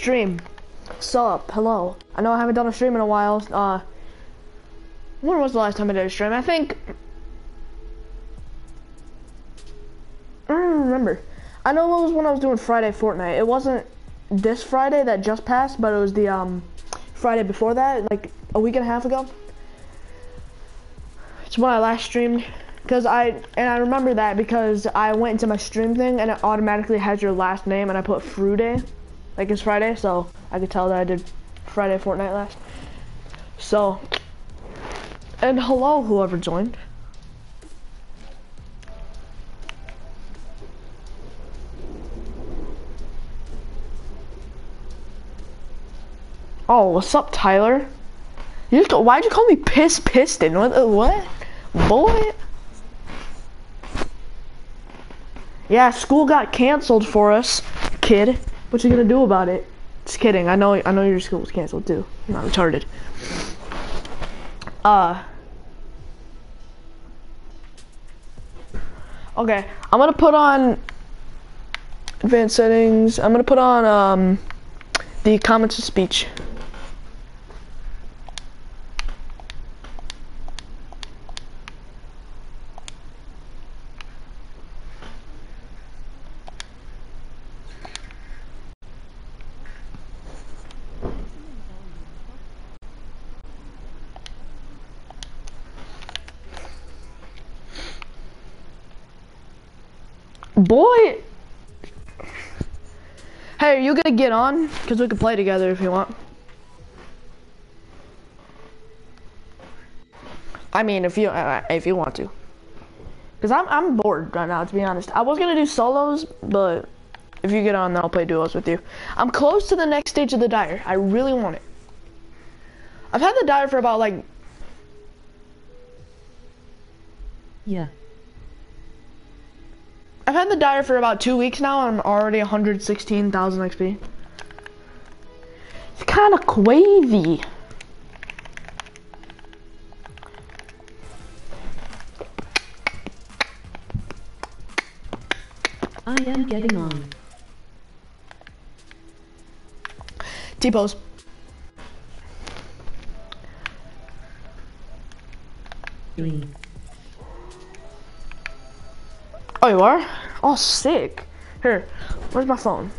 stream. Sup, hello. I know I haven't done a stream in a while. Uh, when was the last time I did a stream? I think... I don't remember. I know it was when I was doing Friday Fortnite. It wasn't this Friday that just passed, but it was the um, Friday before that, like a week and a half ago. It's when I last streamed. Cause I and I remember that because I went into my stream thing and it automatically has your last name and I put Friday, like it's Friday, so I could tell that I did Friday Fortnite last. So, and hello whoever joined. Oh, what's up, Tyler? You why'd you call me Piss Piston? What? What? Boy. Yeah, school got canceled for us, kid. What you gonna do about it? Just kidding. I know. I know your school was canceled too. I'm not retarded. Uh. Okay, I'm gonna put on advanced settings. I'm gonna put on um the comments to speech. Boy! Hey, are you gonna get on? Because we can play together if you want. I mean, if you uh, if you want to. Cause I'm I'm bored right now, to be honest. I was gonna do solos, but if you get on, then I'll play duos with you. I'm close to the next stage of the dire. I really want it. I've had the dire for about like. Yeah. I've had the dire for about two weeks now, and I'm already 116,000 XP. It's kind of crazy. I am getting on. T-pose. Three. Oh, you are? Oh, sick. Here, where's my phone?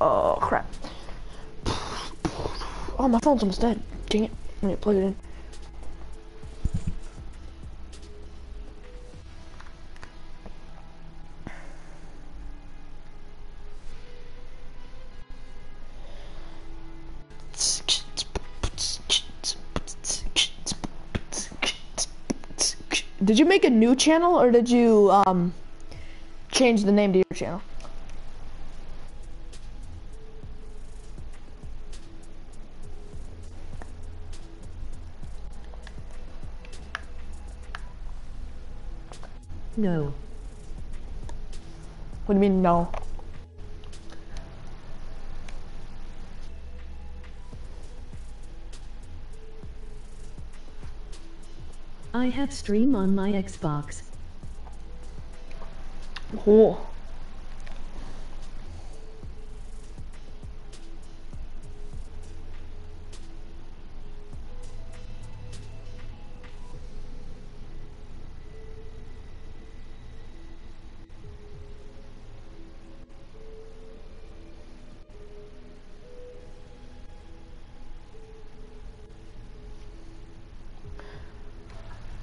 Oh, crap. Oh, my phone's almost dead. Dang it. Let me plug it in. Did you make a new channel or did you um change the name to your channel? No. What do you mean no? I have stream on my Xbox. Oh.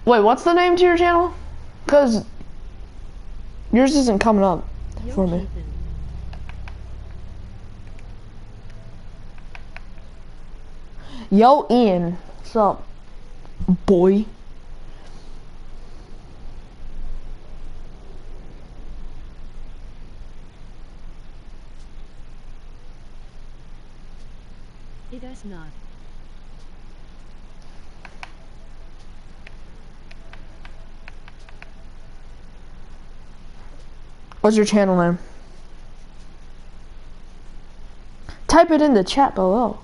Wait, what's the name to your channel? Cause yours isn't coming up for me. Yo, Ian, what's up, boy? What's your channel name? Type it in the chat below.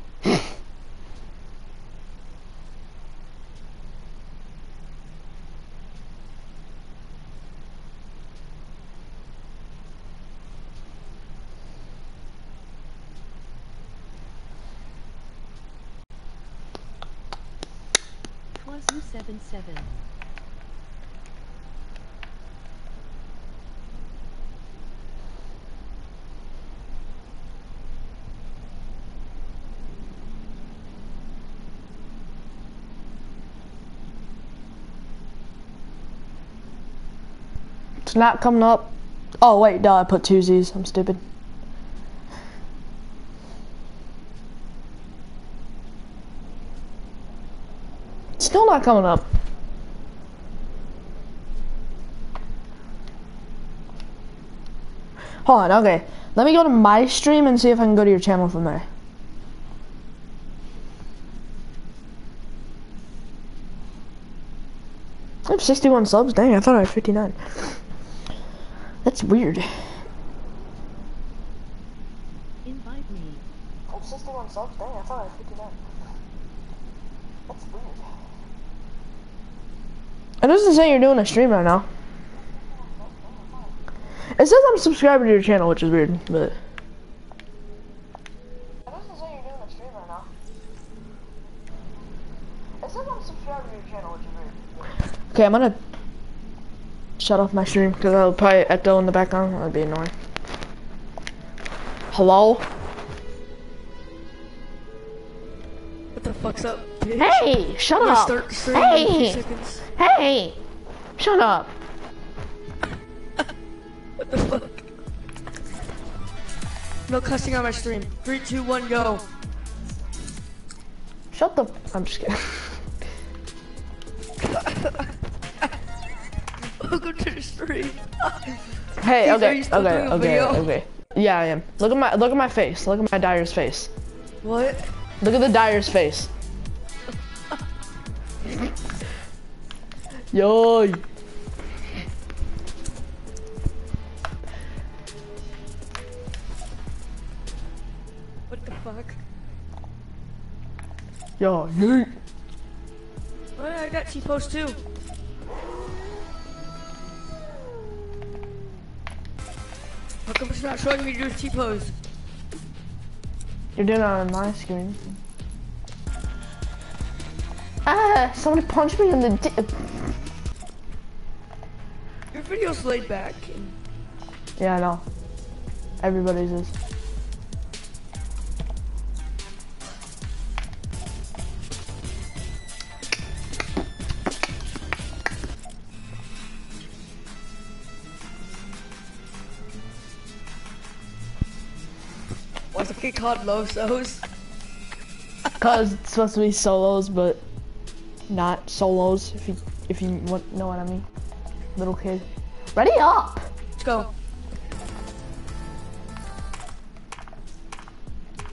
Wazoo77. It's not coming up. Oh wait, duh, I put two Z's. I'm stupid. Still not coming up. Hold on, okay. Let me go to my stream and see if I can go to your channel from there. I have 61 subs? Dang, I thought I had 59. That's weird. Invite me. I have 61 subs? Dang, I thought I had 59. That's weird. It doesn't say you're doing a stream right now. It says I'm subscribed to your channel, which is weird, but. It doesn't say you're doing a stream right now. It says I'm subscribed to your channel, which is weird. Okay, I'm gonna shut off my stream because I'll probably echo in the background. That'd be annoying. Hello? What the fuck's up? bitch? Hey, shut up. start streaming in a few Hey, hey, shut up. What the fuck? No cussing on my stream. Three, two, one, go. Shut the. I'm just kidding. Welcome to the stream. Hey, are okay, okay, okay, video? okay. Yeah, I am. Look at my look at my face. Look at my Dire's face. What? Look at the Dire's face. Yo. What the fuck? Yo, yeet. I got T-post too. Not showing me do T-pose? You're doing it on my screen. Ah, somebody punched me in the di- Your video's laid back. Yeah, I know. Everybody's is. Why's it get called Losos? Cause it's supposed to be solos, but not solos. If you if you want, know what I mean, little kid. Ready up. Let's go.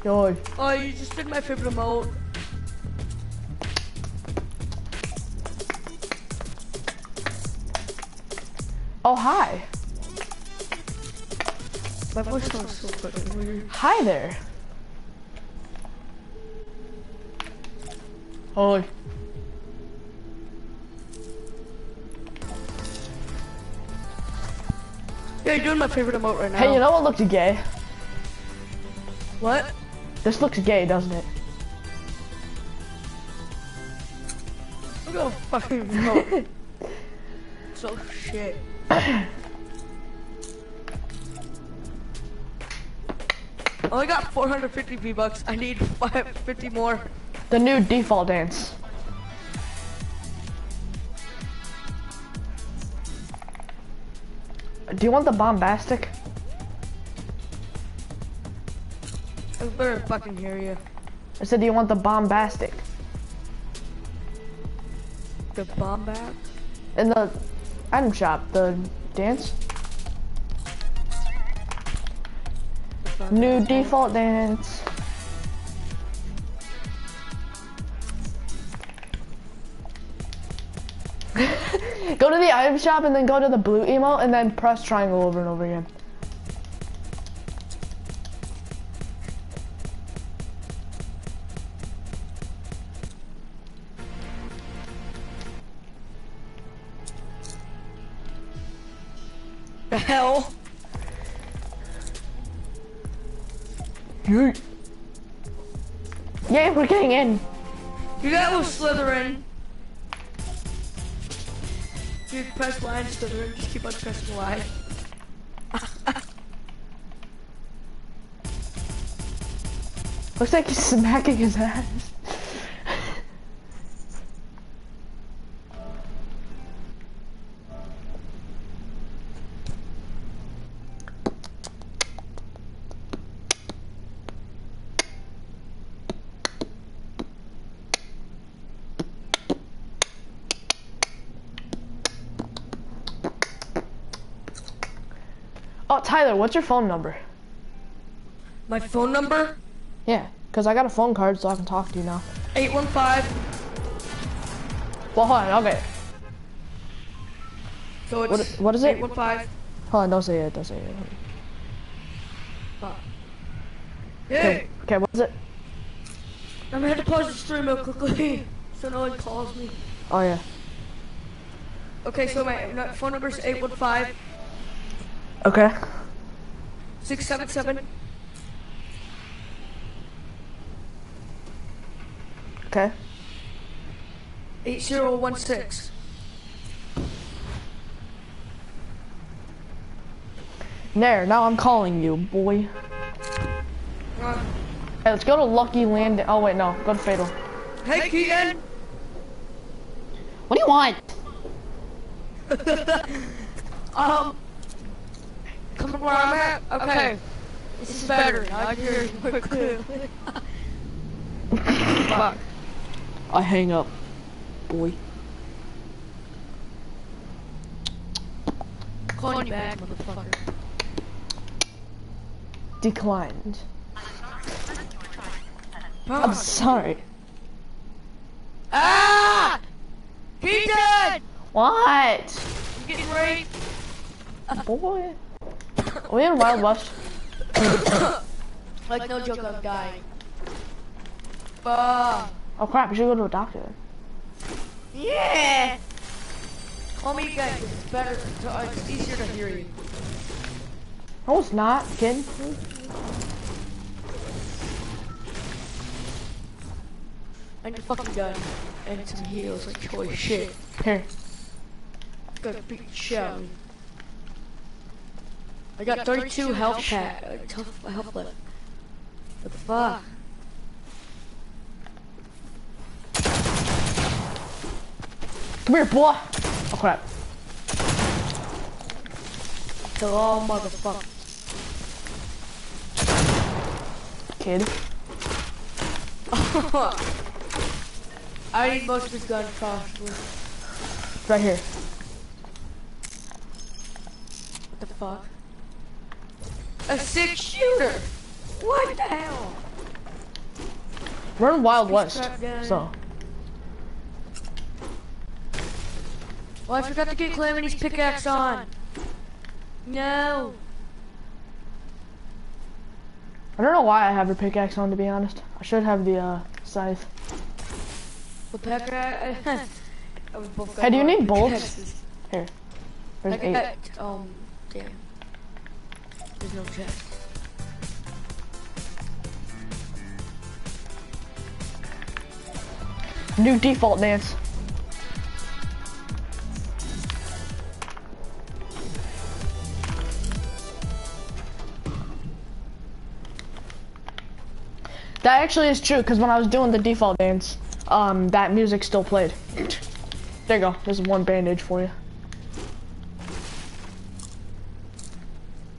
Yo, Oh, you just did my favorite emote. oh hi, My voice sounds so fucking weird. hi there. Hi. Yeah, you're doing my favorite emote right now. Hey, you know what looks gay? what? This looks gay, doesn't it? Look at the fucking emote. so shit. Oh, I got 450 V-Bucks. I need 550 more. The new default dance. Do you want the bombastic? I better fucking hear you. I said, do you want the bombastic? The bomb back? In the item shop, the dance? New default dance. Go to the item shop and then go to the blue emote and then press triangle over and over again. The hell? Yay, Yay we're getting in. You got was Slytherin. Dude, press Y and still just keep on pressing Y. Looks like he's smacking his ass. Oh, Tyler, what's your phone number? My phone number? Yeah, because I got a phone card so I can talk to you now. 815. Well, hold on, okay. So What- what is it? 815. Hold on, don't say it, don't say it. Hey, Okay, okay what is it? I'm gonna have to pause the stream real quickly so no one calls me. Oh, yeah. Okay, so my phone number is 815 Okay. 677 Okay. 8016. There, now I'm calling you, boy. Uh, Hey, let's go to Lucky Land. Oh, wait, no. Go to Fatal. hey, Keaton! What do you want? Um, come where I'm at? Okay. This is better. I hear more clearly. Fuck. I hang up, boy. Calling you back, motherfucker. Declined. I'm sorry. Ah! Keaton! What? I'm getting raped. Boy. Are we in Wild West? Like, no joke, I'm dying. Oh crap, we should go to a doctor. Yeah! Call me again, it's better, to, uh, it's easier to hear you. No, it's not, kid. I need a fucking gun and some heals, like, holy shit. Here. Gotta beat shit out of me. I got 32 health pack, uh, health, health left. What the fuck? Come here, boy. Oh crap. Kill all motherfuckers. Kid. I need most of his gun possibly. Right here. What the fuck? A six shooter! What the hell? We're in Wild West. So. Well, I forgot to get Calamity's pickaxe on. No. I don't know why I have her pickaxe on, to be honest. I should have the uh, scythe. The pickaxe. Both Hey, do you need bolts? Here. I There's eight. um, damn. There's no chest. New default dance. That actually is true, because when I was doing the default dance, um, that music still played. There you go. There's one bandage for you.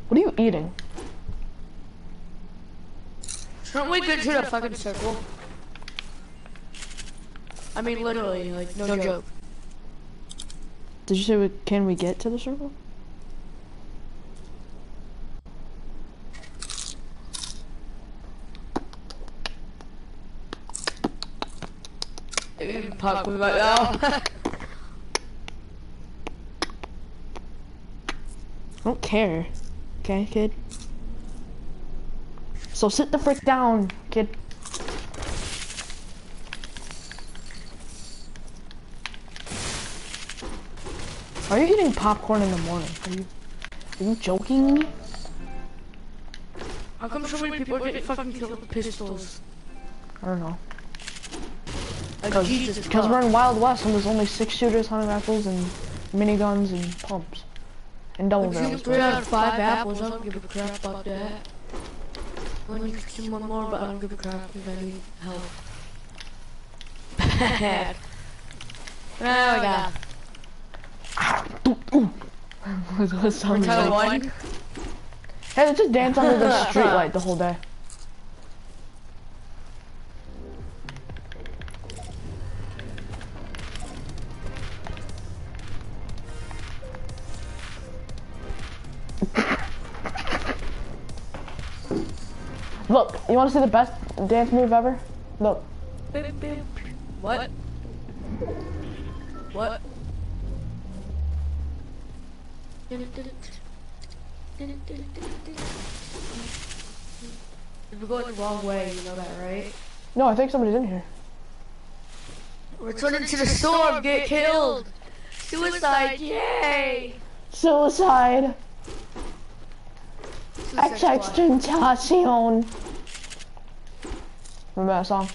What are you eating? Shouldn't we get to the fucking circle? I mean, literally, like, no, joke. Did you say we, can we get to the circle? Pop me right now. I don't care. Okay, kid? So sit the frick down, kid. Are you eating popcorn in the morning? Are you, are you joking me? How come so many people are getting fucking killed with pistols? I don't know. Because we're in Wild West and there's only six shooters, hunting rifles, and miniguns and pumps. And double If you barrels. three out of five apples, I don't give a crap about that. When you consume one more, but I don't give a crap if I need help. Bad. There we go. What does that sound Tell like? one. Hey, let's just dance under the street light the whole day. Look, you want to see the best dance move ever? Look. Beep, beep. What? What? We're going the wrong way, you know that, right? No, I think somebody's in here. We're Return into the storm, get killed! Suicide, yay! Suicide. XXXTentacion. Remember that song?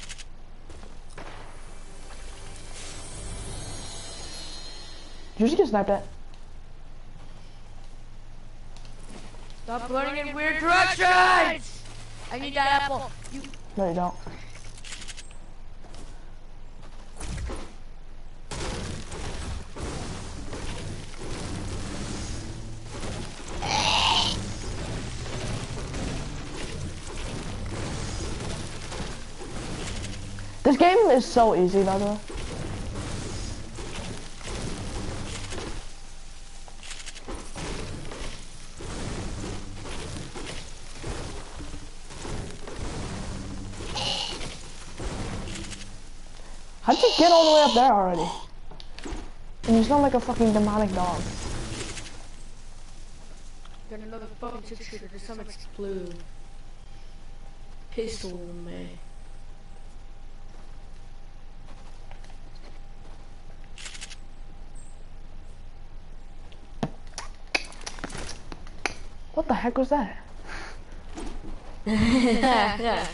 Did you just get sniped at? Stop running in weird directions! I need that apple. You No, you don't. This game is so easy, by the way. How'd you get all the way up there already? And you smell like a fucking demonic dog. got another fucking six shooter. There's so much blue. Pistol in What the heck was that? yeah.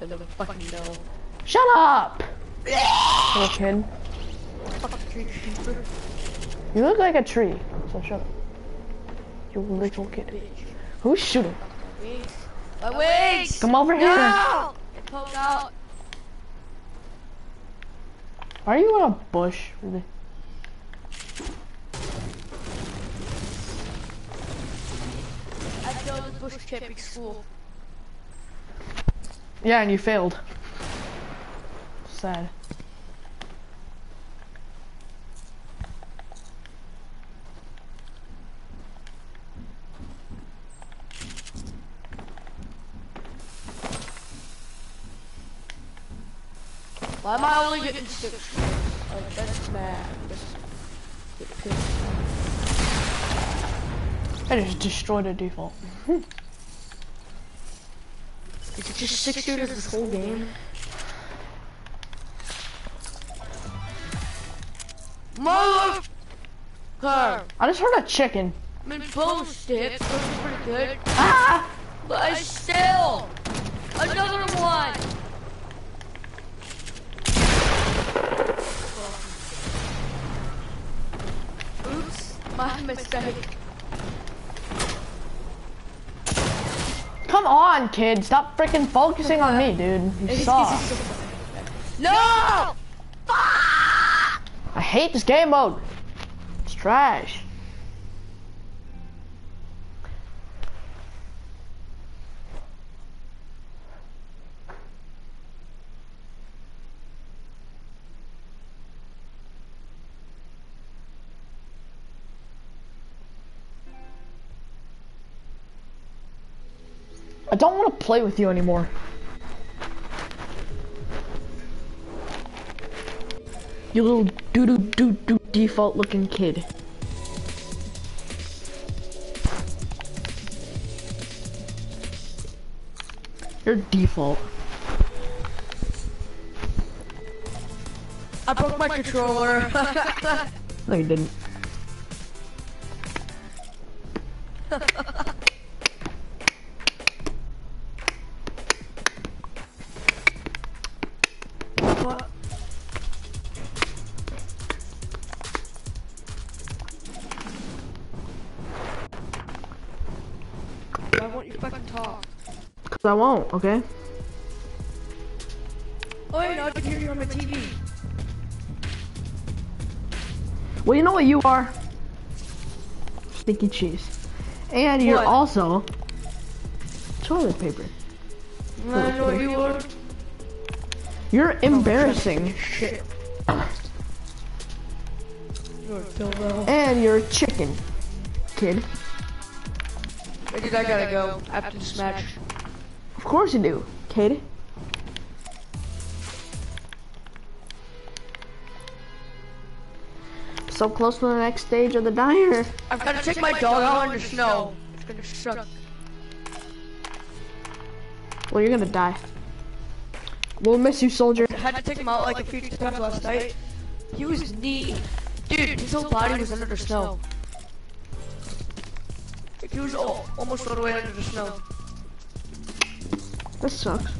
Never fucking know. Shut up! Little kid. Fuck tree creeper. You look like a tree, so shut up. You little kid. Who's shooting? Wings! Come over here. No! Out. Are you in a bush? Really? Failed the bush school. Yeah, and you failed. Sad. Why am I only getting six? Like, that's mad. That's. I just destroyed a default. Is it just six shooters this whole game? Mother! Car. I just heard a chicken. I mean, bow sticks. Those are pretty good. Ah! But I still! Another one! Oops, my mistake. Come on, kid. Stop freaking focusing on me, dude. You suck. No! Fuck! I hate this game mode. It's trash. I don't want to play with you anymore. You little doo doo doo doo default looking kid. You're default. I broke my controller. No, you didn't. So I won't, okay? Oh, wait, no, I can hear you on my TV. Well, you know what you are? Stinky cheese. And you're What? also toilet paper. I know what you are. You're embarrassing. Shit. You're a. And you're a chicken, kid. Hey, dude, I gotta go. After this match. Of course you do, kid. So close to the next stage of the Dire. I've gotta take my dog out in the snow. It's gonna suck. Well, you're gonna die. We'll miss you, soldier. I had to take him out like a few times last night. He was neat. Dude, his whole body was under the snow. He was all, almost all the way under the snow. This sucks.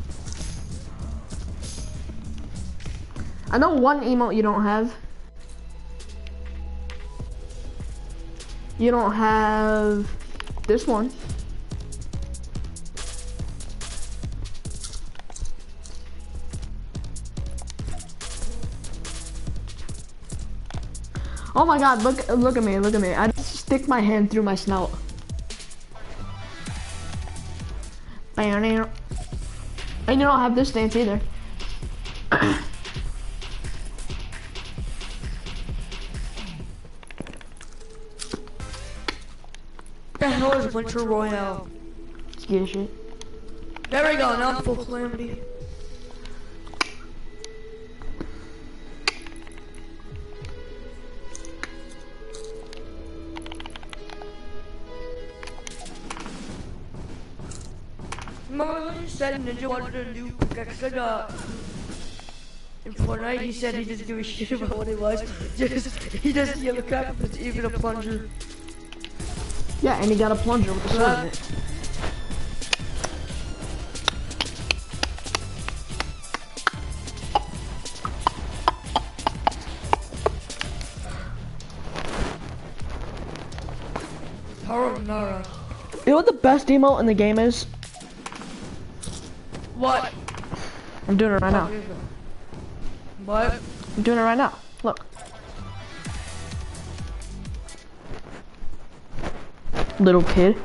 I know one emote you don't have. You don't have this one. Oh my god, look look at me, look at me. I just stick my hand through my snout. And you don't have this dance either. The hell is Winter Royale? Get shit. There we go, now full calamity. Said Ninja wanted a new pickaxe in, uh, in Fortnite? He said he didn't give a shit about what it was. Just, he doesn't give a crap if it's even a plunger. Yeah, and he got a plunger with the sword in it. Nara. You know what the best emote in the game is? What? I'm doing it right now. What? I'm doing it right now. Look. Little kid.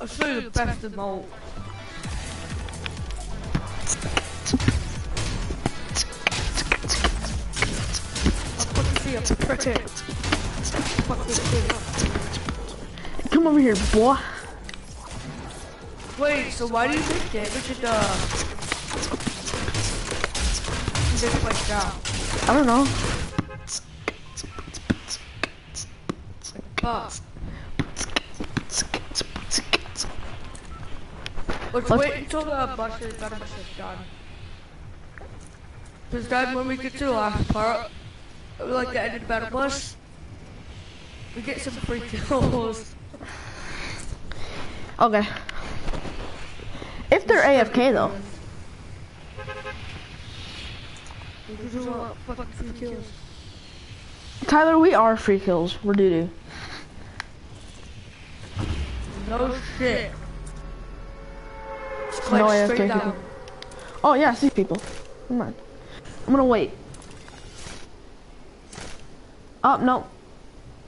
I'll show you the best emote. I'll fucking see a prick. Fuck this thing Come over here, boy. Wait, so why do you think damage in uh this like that? I don't know. Fuck. Let's Let's- wait until the Buster Venomous is done. Cause then when we get to the last part, like the end of the battle bus, we get some free kills. Okay. If they're AFK though. We just want fucking free kills. Tyler, we are free kills. We're doo doo. No shit. No like AFK straight people. Oh yeah, I see people. Come on. I'm gonna wait. Oh no.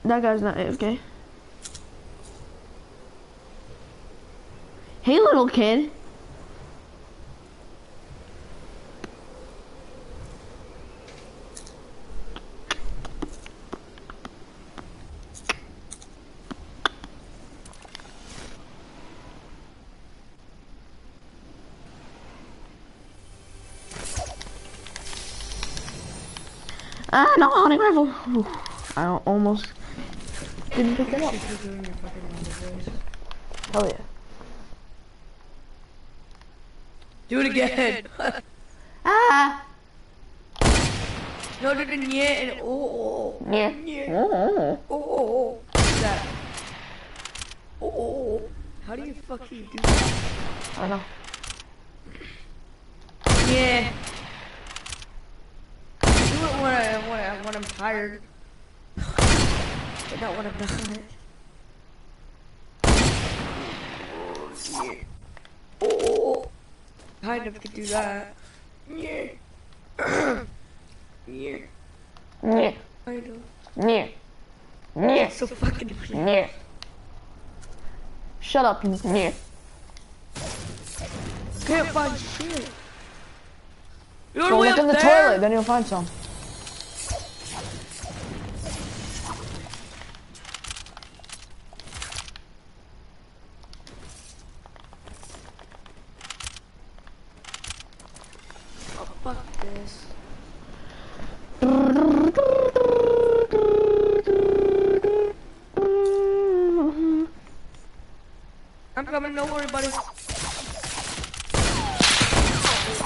That guy's not AFK. Hey little kid. Ah, no hunting rifle. I al- almost didn't pick it up. Hell yeah. Do it again. Ah. no, no, no, yeah, and oh, oh, Yeah. yeah, Oh. oh, oh, oh. that? Oh, how do you fucking do that? I don't know. Yeah. I do it when, I, when, I, when I'm tired. But not when I'm not. Yeah. Oh, kind of could do that. Yeah. yeah. Yeah. I know. Yeah. Yeah. So fucking weird. Yeah. Shut up, you. Yeah. Can't find shit. You're Go look in the there. toilet, then you'll find some. Oh, fuck this. I'm coming, don't worry, buddy. Oh,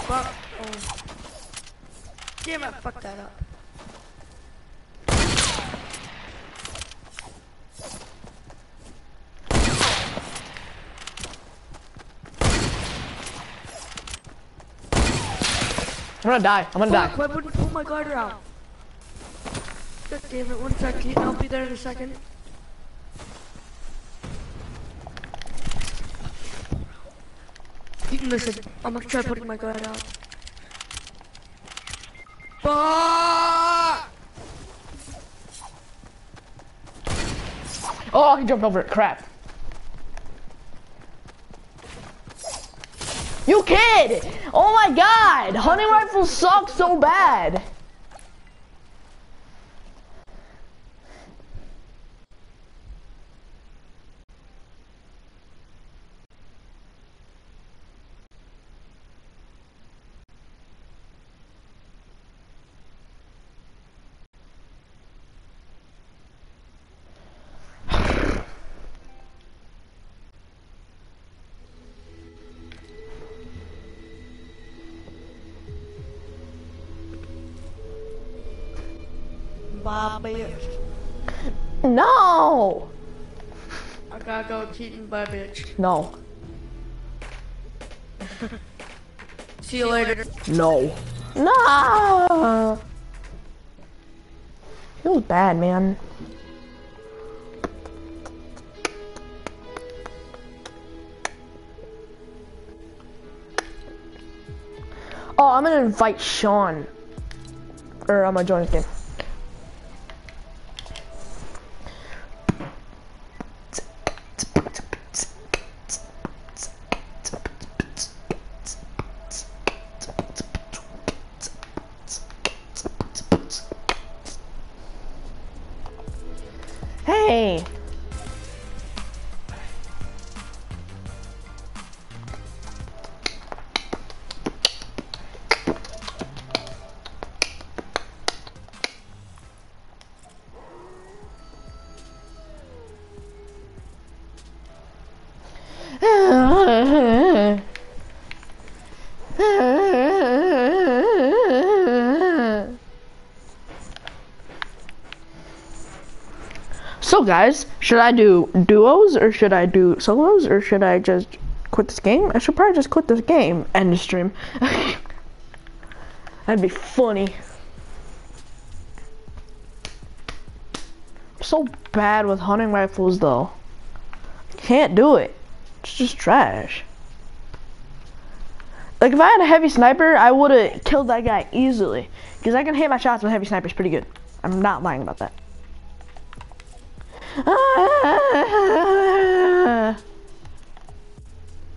fuck. Oh. Damn, I fucked that up. I'm gonna die. I'm gonna die. Fuck, I wouldn't pull my glider out. God damn it, one second. I'll be there in a second. Listen, I'm gonna try putting my glider out. Fuck! Oh, he jumped over it. Crap. You kid! Oh my god! Hunting rifles suck so bad. Bye, bitch. No! I gotta go Keaton, bye, bitch. No. See you later. No. No! Feels bad, man. Oh, I'm gonna invite Sean. Or I'm gonna join his game. Guys, should I do duos or should I do solos or should I just quit this game? I should probably just quit this game End the stream. That'd be funny. So bad with hunting rifles though. Can't do it. It's just trash. Like if I had a heavy sniper, I would have killed that guy easily. Because I can hit my shots with heavy snipers pretty good. I'm not lying about that.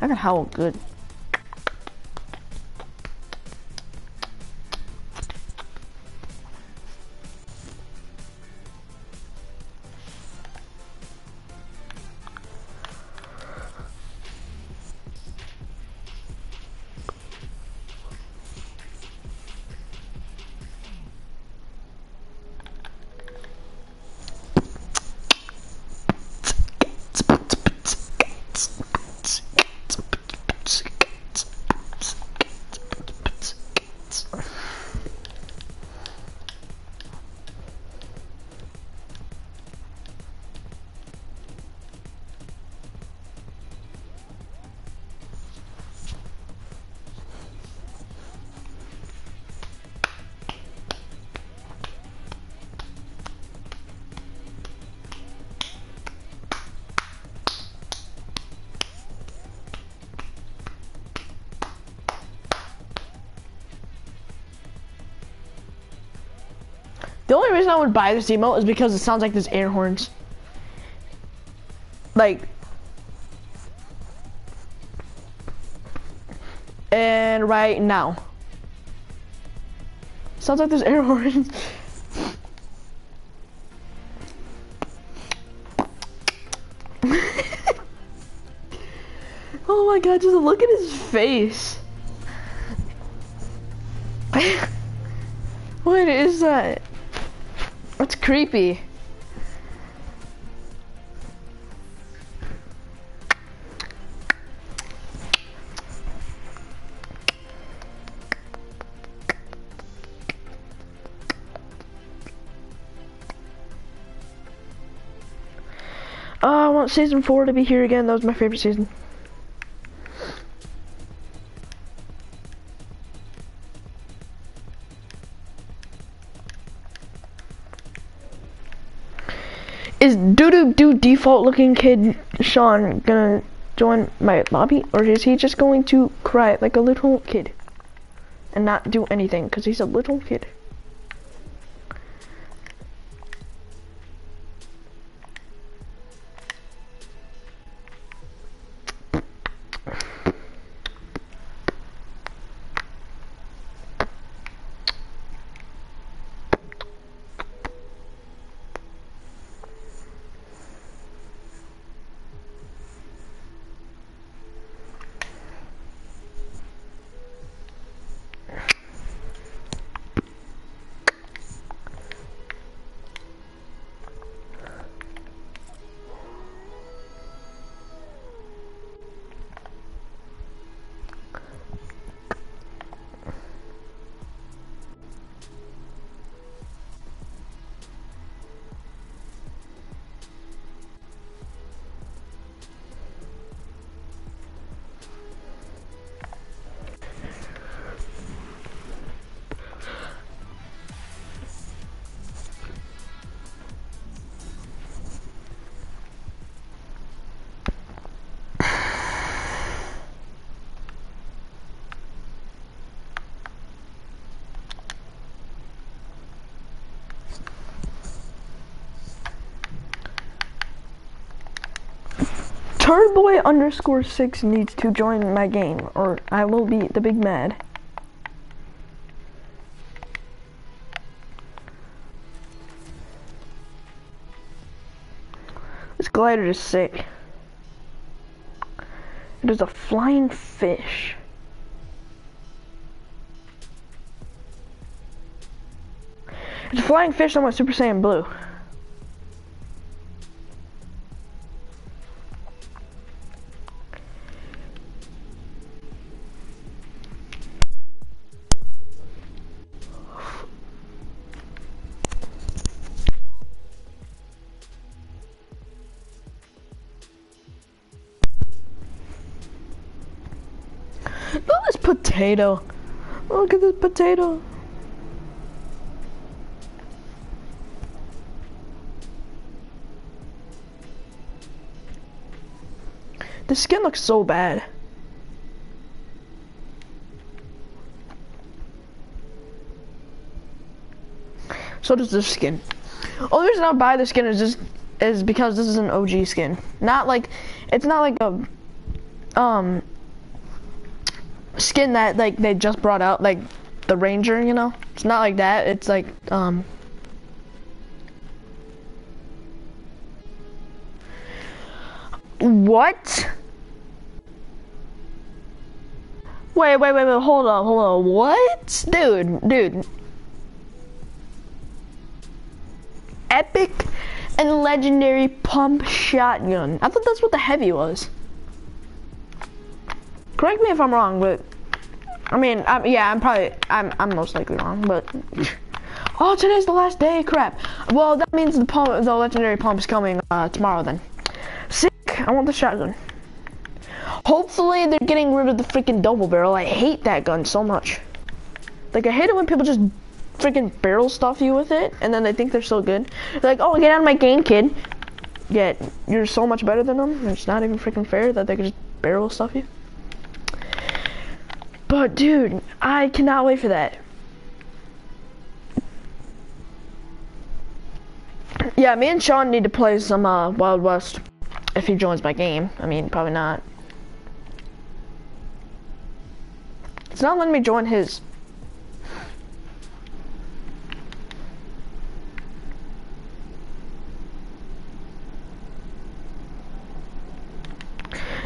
Can howl good. The only reason I would buy this emote is because it sounds like there's air horns. Like. And right now. Sounds like there's air horns. oh my god, just look at his face. what is that? Creepy. Oh, I want season four to be here again. That was my favorite season. Default looking kid Sean gonna join my lobby or is he just going to cry like a little kid and not do anything because he's a little kid? Turnboy underscore six needs to join my game, or I will be the big mad. This glider is sick. It is a flying fish. It's a flying fish on my Super Saiyan Blue. Potato. Look at this potato. The skin looks so bad. So does this skin. Only reason I buy this skin is just is because this is an OG skin. Not like it's not like a um skin that like they just brought out, like the Ranger, you know? It's not like that. It's like um What? Wait, wait, wait, wait, hold on, hold on. What? Dude, dude. Epic and legendary pump shotgun. I thought that's what the heavy was. Correct me if I'm wrong, but I mean, I'm, yeah, I'm probably, I'm, I'm most likely wrong, but. Oh, today's the last day. Crap. Well, that means the pump, the legendary pump is coming uh, tomorrow. Then. Sick. I want the shotgun. Hopefully, they're getting rid of the freaking double barrel. I hate that gun so much. Like, I hate it when people just freaking barrel stuff you with it, and then they think they're so good. They're like, oh, get out of my game, kid. Yet, you're so much better than them. It's not even freaking fair that they can just barrel stuff you. But dude, I cannot wait for that. Yeah, me and Sean need to play some uh, Wild West. If he joins my game. I mean, probably not. It's not letting me join his.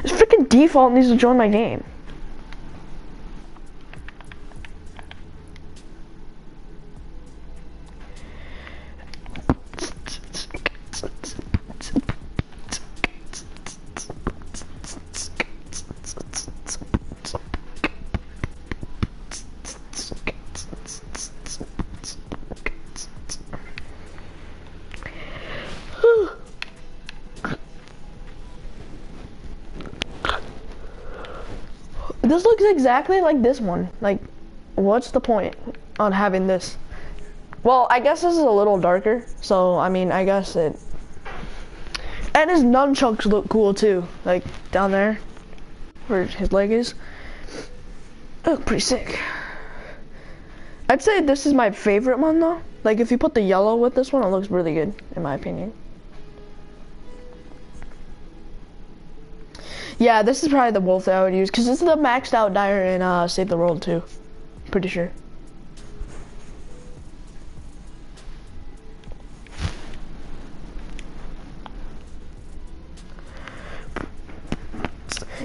It's freaking default needs to join my game. This looks exactly like this one. Like, what's the point on having this? Well, I guess this is a little darker, so I mean, I guess it. And his nunchucks look cool too, like down there, where his leg is. Look pretty sick. I'd say this is my favorite one though. Like, if you put the yellow with this one, it looks really good, in my opinion. Yeah, this is probably the wolf that I would use because this is the maxed out dire in uh, Save the World too. Pretty sure.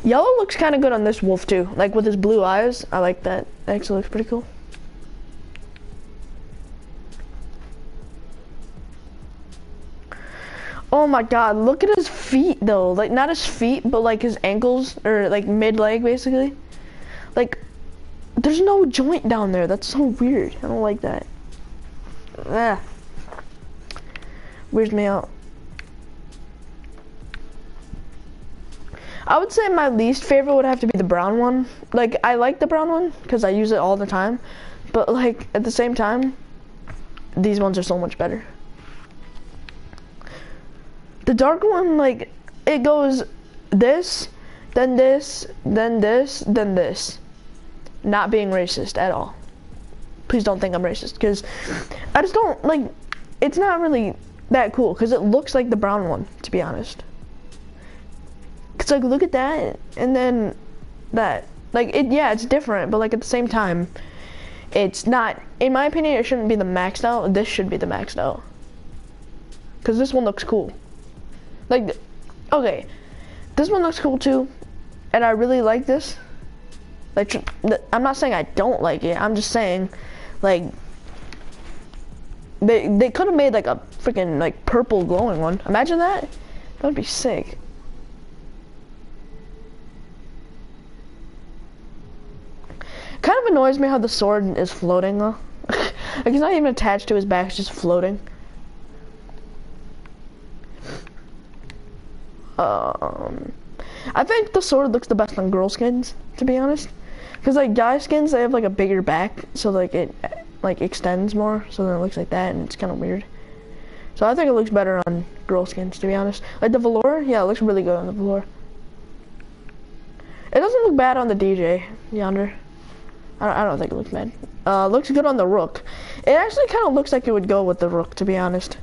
Yellow looks kind of good on this wolf too, like with his blue eyes. I like that. Actually looks pretty cool. Oh my god, look at his feet though. Like not his feet, but like his ankles or like mid leg basically. Like there's no joint down there. That's so weird. I don't like that. Ah. Weirds me out. I would say my least favorite would have to be the brown one. Like I like the brown one because I use it all the time. But like at the same time, these ones are so much better. The dark one, like, it goes this, then this, then this, then this. Not being racist at all. Please don't think I'm racist, because I just don't, like, it's not really that cool, because it looks like the brown one, to be honest. Because, like, look at that, and then that. Like, it, yeah, it's different, but, like, at the same time, it's not, in my opinion, it shouldn't be the maxed out. This should be the maxed out. Because this one looks cool. Like, okay, this one looks cool too, and I really like this. Like, I'm not saying I don't like it. I'm just saying, like, they they could have made like a freaking like purple glowing one. Imagine that. That would be sick. Kind of annoys me how the sword is floating though. like he's not even attached to his back; it's just floating. Um, I think the sword looks the best on girl skins, to be honest. Cause like guy skins, they have like a bigger back, so like it like extends more, so then it looks like that, and it's kind of weird. So I think it looks better on girl skins, to be honest. Like the Valor, yeah, it looks really good on the Valor. It doesn't look bad on the DJ yonder. I don't, I don't think it looks bad. Uh, looks good on the rook. It actually kind of looks like it would go with the rook, to be honest.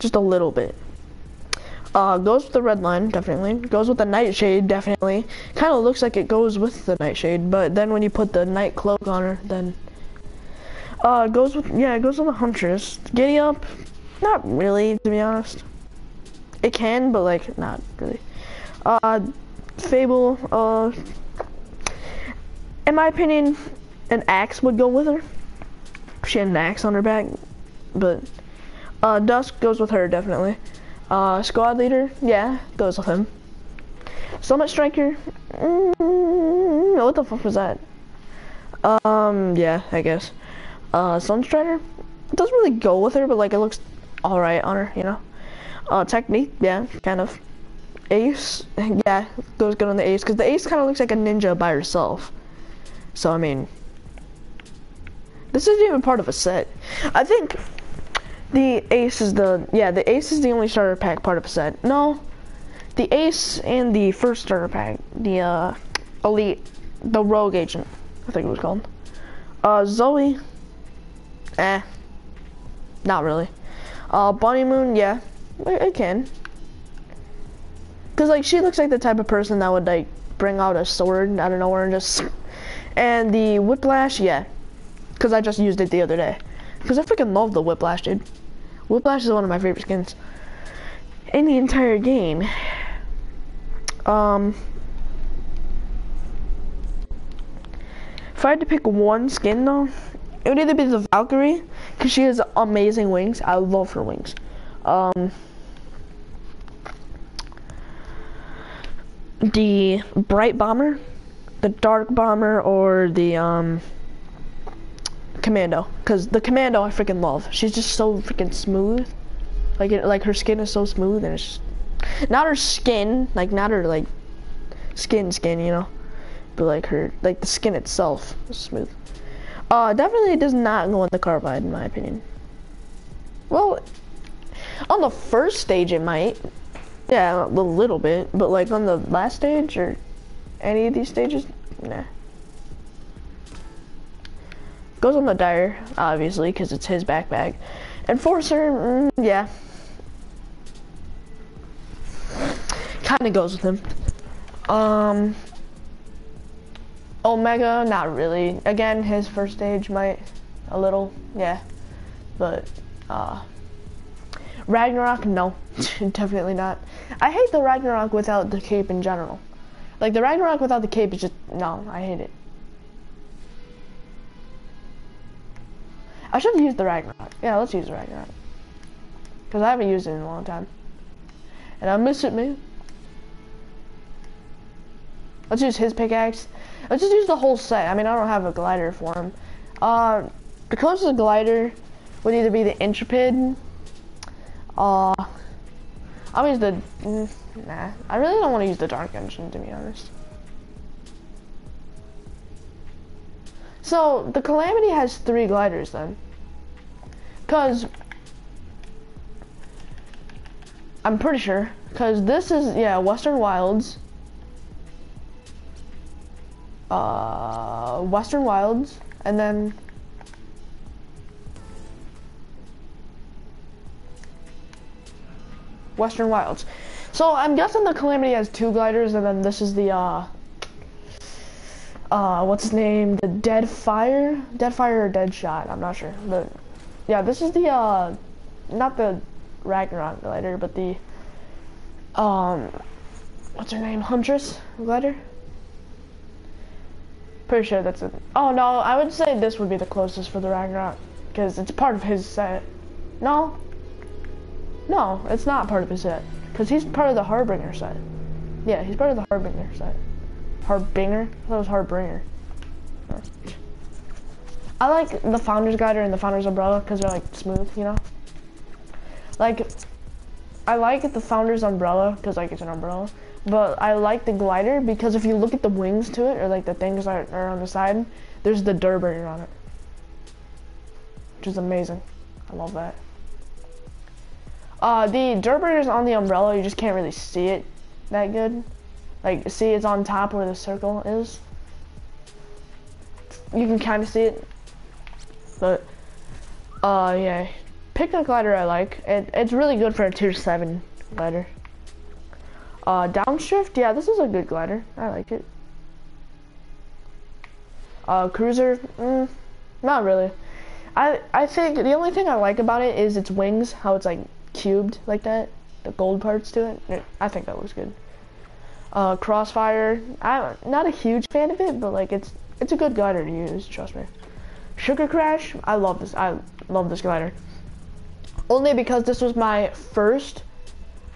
Just a little bit. Uh, goes with the red line, definitely. Goes with the nightshade, definitely. Kind of looks like it goes with the nightshade, but then when you put the night cloak on her, then... Uh, goes with, yeah, it goes with the huntress. Giddy up, not really, to be honest. It can, but like, not really. Uh, Fable, uh, in my opinion, an axe would go with her. She had an axe on her back, but, uh, Dusk goes with her, definitely. Uh, squad leader, yeah, goes with him. Summit striker, mm, what the fuck was that? Um, yeah, I guess. Uh, Sunstrider, doesn't really go with her, but like it looks alright on her, you know. Uh, technique, yeah, kind of. Ace, yeah, goes good on the ace, because the ace kind of looks like a ninja by herself. So, I mean, this isn't even part of a set. I think the ace is the, yeah, the ace is the only starter pack part of a set. No, the ace and the first starter pack, the uh, elite, the rogue agent, I think it was called. Uh, Zoe, eh, not really. Uh, Bunny Moon, yeah, it can. Cause like she looks like the type of person that would like bring out a sword out of nowhere and just. And the Whiplash, yeah, cause I just used it the other day. Cause I freaking love the Whiplash, dude. Whiplash is one of my favorite skins in the entire game. Um, if I had to pick one skin though, it would either be the Valkyrie, because she has amazing wings. I love her wings. Um, the Bright Bomber, the Dark Bomber, or the um, Commando. Because the Commando I freaking love. She's just so freaking smooth. Like it, like her skin is so smooth and it's just, not her skin, like not her like skin skin, you know, but like her like the skin itself is smooth. Uh, definitely does not go in the carbide in my opinion. Well, on the first stage it might, yeah, a little bit, but like on the last stage or any of these stages, nah. Goes on the dire, obviously, because it's his backpack. Enforcer, mm, yeah. Kind of goes with him. Um, Omega, not really. Again, his first stage might a little, yeah. But, uh, Ragnarok, no, definitely not. I hate the Ragnarok without the cape in general. Like, the Ragnarok without the cape is just, no, I hate it. I should have used the Ragnarok. Yeah, let's use the Ragnarok. Because I haven't used it in a long time. And I miss it, man. Let's use his pickaxe. Let's just use the whole set. I mean, I don't have a glider for him. Uh, the closest glider would either be the Intrepid. Uh, I'll use the... Mm, nah, I really don't want to use the Dark Engine, to be honest. So, the Calamity has three gliders then. Because... I'm pretty sure. Because this is, yeah, Western Wilds. Uh, Western Wilds. And then... Western Wilds. So, I'm guessing the Calamity has two gliders, and then this is the, uh uh, what's his name? The Dead Fire? Dead Fire or Dead Shot? I'm not sure. But yeah, this is the uh, not the Ragnarok glider, but the um, what's her name? Huntress glider. Pretty sure that's it. Oh no, I would say this would be the closest for the Ragnarok because it's part of his set. No, no, it's not part of his set because he's part of the Harbinger set. Yeah, he's part of the Harbinger set. Harbinger? I thought it was Harbinger. I like the Founder's Glider and the Founder's Umbrella because they're like smooth, you know? Like, I like the Founder's Umbrella because like it's an umbrella. But I like the glider because if you look at the wings to it, or like the things that are on the side, there's the Durr on it. Which is amazing. I love that. Uh, the is on the umbrella, you just can't really see it that good. Like, see it's on top where the circle is? You can kind of see it. But, uh, yeah. Pick a glider I like. It, it's really good for a tier 7 glider. Uh, downshift, yeah, this is a good glider. I like it. Uh, cruiser, mm, not really. I I think the only thing I like about it is its wings, how it's like cubed like that, the gold parts to it. I think that looks good. Uh, Crossfire, I'm not a huge fan of it, but like it's it's a good glider to use. Trust me. Sugar Crash, I love this. I love this glider. Only because this was my first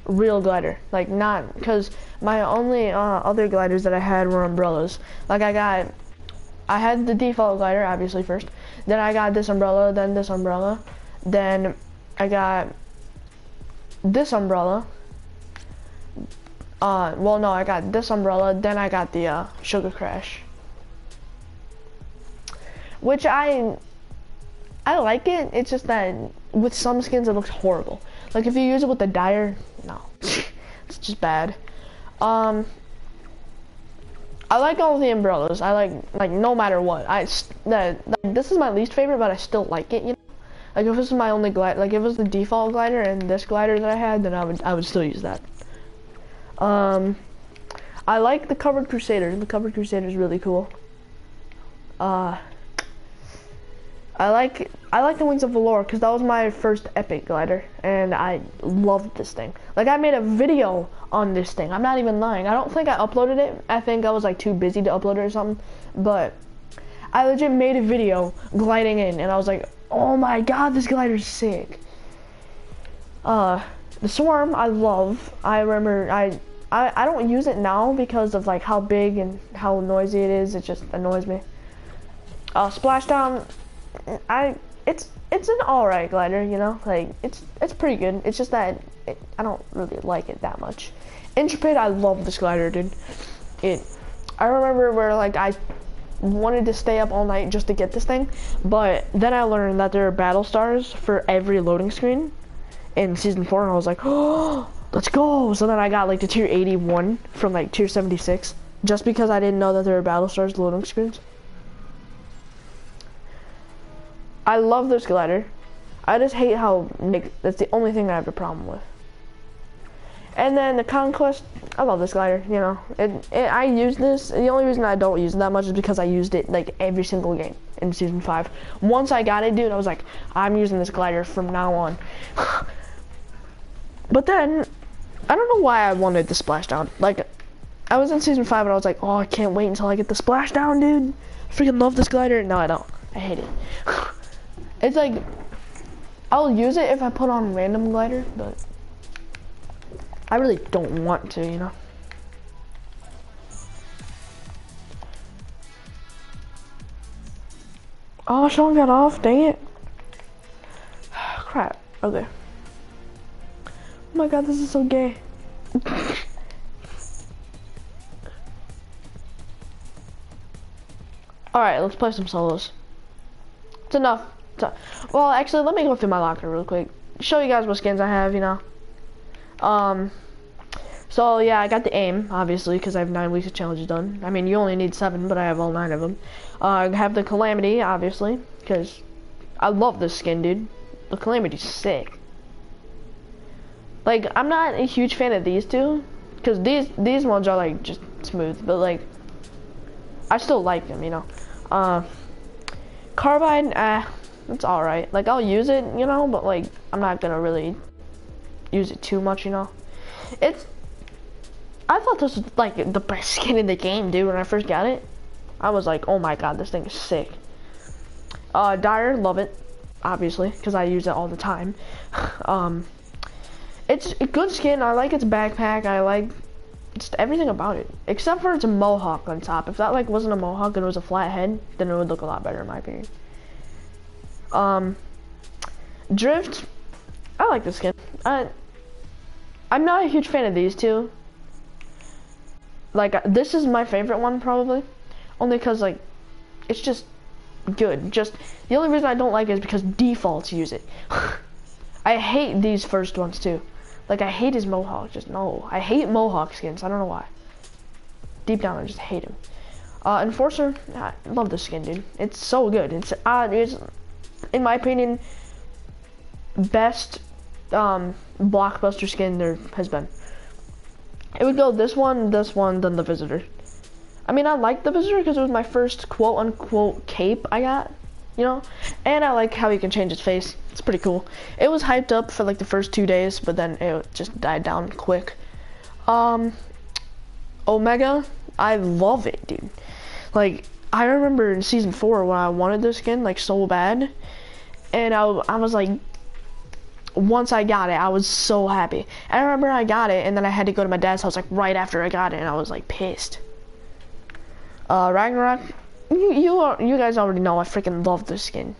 real glider. Like not because my only uh, other gliders that I had were umbrellas. Like I got, I had the default glider obviously first. Then I got this umbrella. Then this umbrella. Then I got this umbrella. Uh, well, no, I got this umbrella, then I got the uh, Sugar Crash, which I I like it. It's just that with some skins it looks horrible. Like if you use it with the dire, no, it's just bad. Um, I like all the umbrellas. I like like no matter what. I that this is my least favorite, but I still like it. You know, Like if this is my only glider, like if it was the default glider and this glider that I had, then I would I would still use that. Um, I like the covered crusader. The covered crusader is really cool. Uh, I like I like the wings of Valor because that was my first epic glider, and I loved this thing. Like I made a video on this thing. I'm not even lying. I don't think I uploaded it. I think I was like too busy to upload it or something. But I legit made a video gliding in, and I was like, oh my god, this glider's sick. Uh, the swarm I love. I remember I. I, I don't use it now because of like how big and how noisy it is. It just annoys me. Uh, splashdown, I it's it's an alright glider, you know, like it's it's pretty good. It's just that it, I don't really like it that much. Intrepid, I love this glider, dude. It, I remember where like I wanted to stay up all night just to get this thing, but then I learned that there are battle stars for every loading screen in season four, and I was like, oh, let's go. So then I got like the tier 81 from like tier 76, just because I didn't know that there were battle stars loading screens. I love this glider. I just hate how Nick, that's the only thing I have a problem with. And then the Conquest, I love this glider, you know. It, it, I use this, the only reason I don't use it that much is because I used it like every single game in Season 5. Once I got it, dude, I was like, I'm using this glider from now on. but then, I don't know why I wanted the splashdown. Like, I was in Season 5 and I was like, oh, I can't wait until I get the splashdown, dude. I freaking love this glider. No, I don't. I hate it. It's like, I'll use it if I put on random glider, but I really don't want to, you know? Oh, Sean got off, dang it. Crap, okay. Oh my god, this is so gay. Alright, let's play some solos. It's enough. Well, actually, let me go through my locker real quick. Show you guys what skins I have, you know. Um, so yeah, I got the aim, obviously, because I have nine weeks of challenges done. I mean, you only need seven, but I have all nine of them. Uh, I have the Calamity, obviously, because I love this skin, dude. The Calamity's sick. Like, I'm not a huge fan of these two, because these these ones are like just smooth, but like, I still like them, you know. Uh, Carbide, ah, it's alright. Like, I'll use it, you know, but, like, I'm not gonna really use it too much, you know. It's, I thought this was, like, the best skin in the game, dude, when I first got it. I was like, oh my god, this thing is sick. Uh, Dire, love it, obviously, because I use it all the time. um, it's a good skin. I like its backpack. I like just everything about it, except for its mohawk on top. If that like wasn't a mohawk and it was a flat head, then it would look a lot better in my opinion. Um, Drift, I like this skin. I, I'm not a huge fan of these two. Like, this is my favorite one, probably. Only because, like, it's just good. Just, the only reason I don't like it is because defaults use it. I hate these first ones, too. Like, I hate his mohawk. Just, no. I hate mohawk skins. I don't know why. Deep down, I just hate him. Uh, Enforcer, I love this skin, dude. It's so good. It's, uh, it's in my opinion, best um, blockbuster skin there has been. It would go this one, this one, then the Visitor. I mean, I like the Visitor because it was my first quote-unquote cape I got, you know? And I like how you can change its face. It's pretty cool. It was hyped up for like the first two days, but then it just died down quick. Um, Omega, I love it, dude. Like, I remember in season four when I wanted this skin like so bad, and I, I was like, once I got it, I was so happy. I remember I got it, and then I had to go to my dad's house like right after I got it, and I was like pissed. Uh, Ragnarok, you you are, you guys already know I freaking love this skin.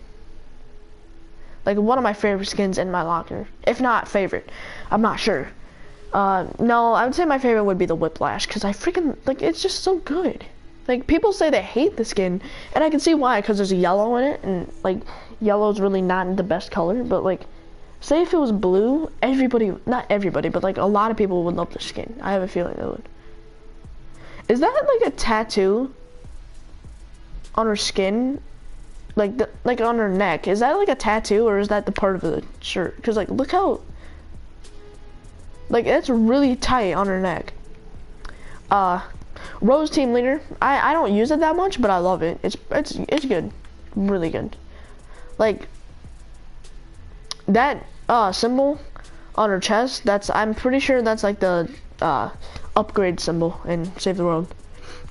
Like one of my favorite skins in my locker, if not favorite, I'm not sure. Uh, no, I would say my favorite would be the Whiplash, cause I freaking like it's just so good. Like people say they hate the skin, and I can see why, cause there's a yellow in it, and like yellow's really not the best color, but like say if it was blue, everybody not everybody, but like a lot of people would love the skin. I have a feeling they would. Is that like a tattoo on her skin? like the, like on her neck. Is that like a tattoo or is that the part of the shirt? Cause like look how like it's really tight on her neck. Uh, Rose team leader. I I don't use it that much, but I love it. It's it's it's good, really good. Like that uh symbol on her chest. That's I'm pretty sure that's like the uh upgrade symbol in Save the World,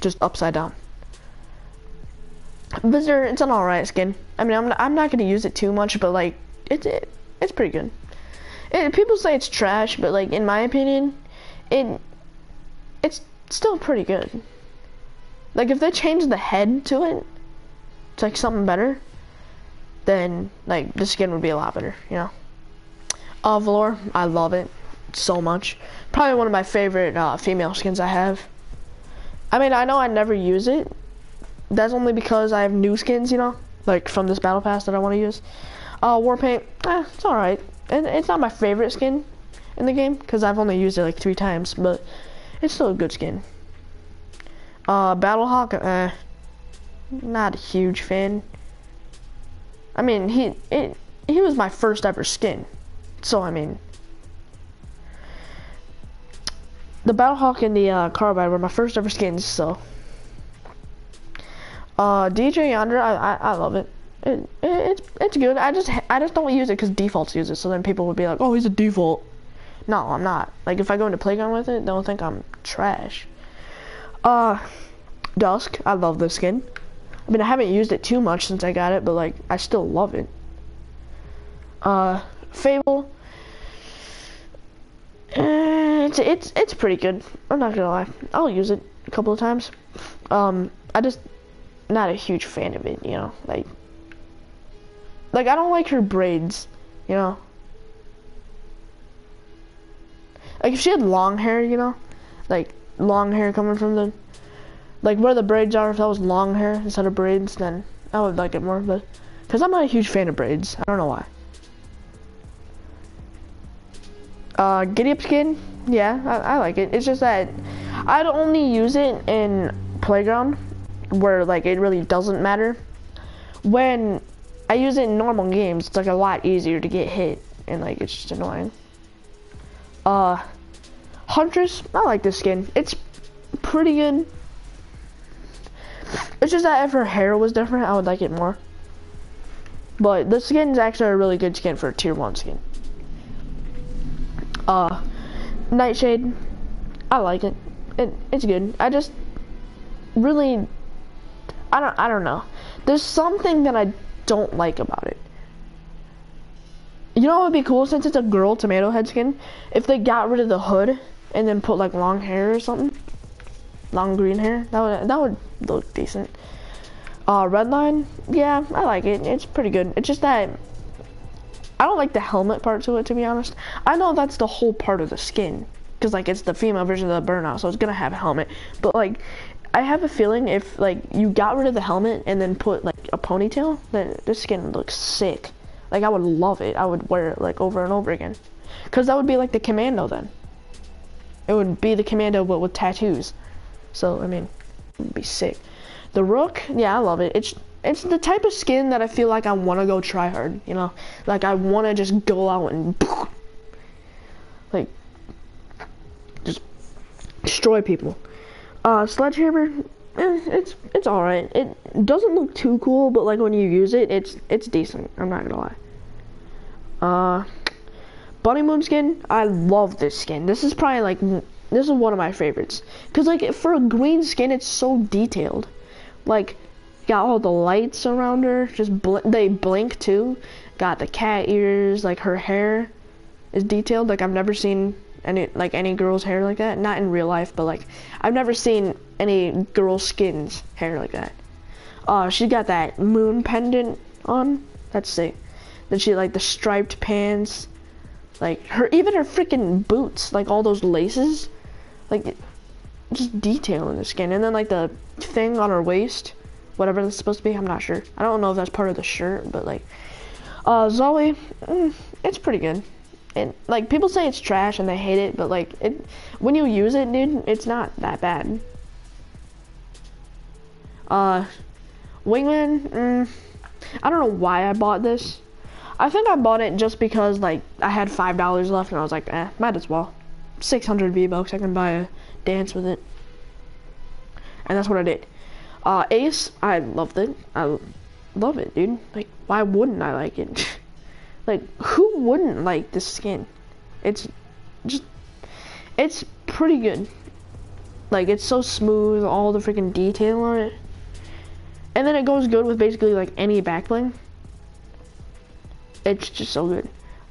just upside down. Visitor, it's an alright skin. I mean, I'm not, I'm not gonna use it too much, but like it's it, it's pretty good. It, people say it's trash, but like in my opinion, it it's still pretty good. Like if they change the head to it, to like something better, then like the skin would be a lot better, you know. Uh, Valor, I love it so much. Probably one of my favorite uh, female skins I have. I mean, I know I never use it. That's only because I have new skins, you know, like from this battle pass that I want to use. Uh, Warpaint, eh, it's alright. And it's not my favorite skin in the game because I've only used it like three times, but it's still a good skin. Uh, Battlehawk, eh, not a huge fan. I mean, he it, he was my first ever skin, so I mean, the Battlehawk and the uh, Carbide were my first ever skins, so. Uh, DJ Yonder, I, I, I love it. It, it. It's it's good. I just I just don't use it because defaults use it. So then people would be like, oh, he's a default. No, I'm not. Like if I go into playground with it, don't think I'm trash. Uh, Dusk, I love this skin. I mean, I haven't used it too much since I got it, but like I still love it. Uh, Fable. Eh, it's it's it's pretty good. I'm not gonna lie. I'll use it a couple of times. Um, I just not a huge fan of it. You know, like like I don't like her braids. You know. Like if she had long hair, you know, like long hair coming from the, like where the braids are. If that was long hair instead of braids, then I would like it more. But because I'm not a huge fan of braids, I don't know why. Uh, Giddy Up Skin, yeah, I, I like it. It's just that I'd only use it in Playground, where like it really doesn't matter. When I use it in normal games, it's like a lot easier to get hit, and like it's just annoying. Uh, Huntress, I like this skin. It's pretty good. It's just that if her hair was different, I would like it more. But the skin is actually a really good skin for a tier 1 skin. Uh, Nightshade, I like it. It it's good. I just really, I don't I don't know. There's something that I don't like about it. You know what would be cool since it's a girl tomato head skin? If they got rid of the hood and then put like long hair or something. Long green hair. That would that would look decent. Uh Redline, yeah, I like it. It's pretty good. It's just that I don't like the helmet part to it, to be honest. I know that's the whole part of the skin, because like it's the female version of the burnout, so it's gonna have a helmet. But like, I have a feeling if like you got rid of the helmet and then put like a ponytail, then this skin looks sick. Like I would love it. I would wear it like over and over again, because that would be like the commando then. It would be the commando but with tattoos. So I mean, it would be sick. The rook, yeah, I love it. It's it's the type of skin that I feel like I want to go try hard, you know? Like I want to just go out and like just destroy people. Uh, Sledgehammer, eh, it's it's all right. It doesn't look too cool, but like when you use it, it's it's decent. I'm not gonna lie. Uh, Bunny Moon skin, I love this skin. This is probably like this is one of my favorites because like for a green skin, it's so detailed. Like got all the lights around her. Just bl they blink too. Got the cat ears. Like her hair is detailed. Like I've never seen any like any girl's hair like that. Not in real life, but like I've never seen any girl skin's hair like that. Uh, she got that moon pendant on. That's sick. Then she like the striped pants. Like her, even her freaking boots. Like all those laces. Like just detail in the skin. And then like the thing on her waist whatever that's supposed to be. I'm not sure. I don't know if that's part of the shirt, but like, uh, Zoe, mm, it's pretty good. And like people say it's trash and they hate it, but like it, when you use it, dude, it's not that bad. Uh, Wingman, mm, I don't know why I bought this. I think I bought it just because like I had five dollars left and I was like, eh, might as well. 600 V bucks, I can buy a dance with it, and that's what I did. Uh, Ace, I loved it. I love it, dude. Like, why wouldn't I like it? like, who wouldn't like this skin? It's just, it's pretty good. Like, it's so smooth, all the freaking detail on it. And then it goes good with basically like any back bling. It's just so good.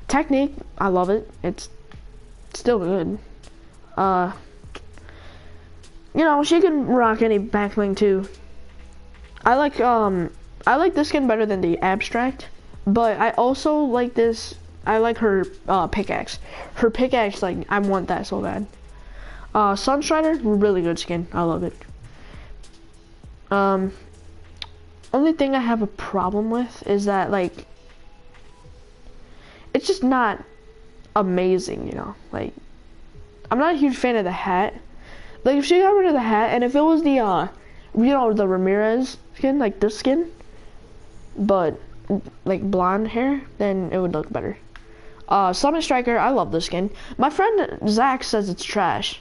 Technique, I love it. It's still good. Uh, you know, she can rock any back bling too. I like um I like this skin better than the abstract, but I also like this. I like her uh, pickaxe. Her pickaxe, like I want that so bad. Uh, Sunstrider, really good skin. I love it. Um, only thing I have a problem with is that like it's just not amazing, you know. Like I'm not a huge fan of the hat. Like if she got rid of the hat and if it was the uh you know the Ramirez skin, like this skin, but like blonde hair, then it would look better. Uh, Summit Striker, I love this skin. My friend Zach says it's trash.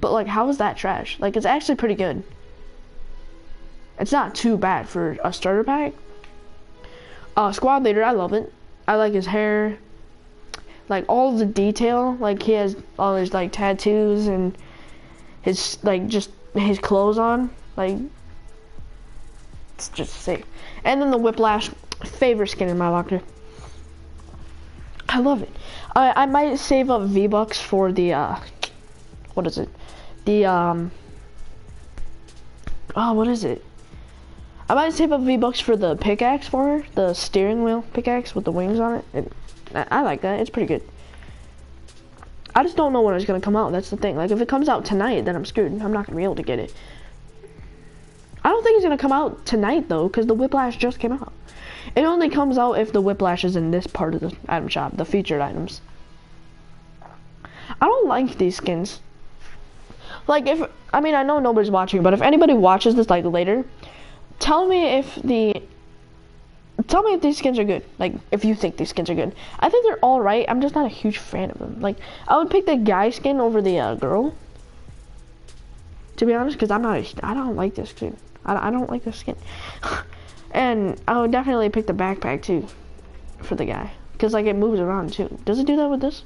But like, how is that trash? Like, it's actually pretty good. It's not too bad for a starter pack. Uh, Squad Leader, I love it. I like his hair. Like, all the detail. Like, he has all his, like, tattoos and his, like, just his clothes on. Like, it's just sick. And then the Whiplash, favorite skin in my locker. I love it. I, I might save up V-Bucks for the, uh, what is it? The, um, oh, what is it? I might save up V-Bucks for the pickaxe for her, the steering wheel pickaxe with the wings on it. it I, I like that, it's pretty good. I just don't know when it's gonna come out, that's the thing. Like, if it comes out tonight, then I'm screwed. I'm not gonna be able to get it. I don't think it's gonna come out tonight though, because the Whiplash just came out. It only comes out if the Whiplash is in this part of the item shop, the featured items. I don't like these skins. Like if, I mean I know nobody's watching, but if anybody watches this like later, tell me if the, tell me if these skins are good. Like if you think these skins are good. I think they're alright, I'm just not a huge fan of them. Like I would pick the guy skin over the uh, girl. To be honest, because I'm not, I don't like this skin. I, I don't like the skin. and I would definitely pick the backpack too for the guy. Because like it moves around too. Does it do that with this?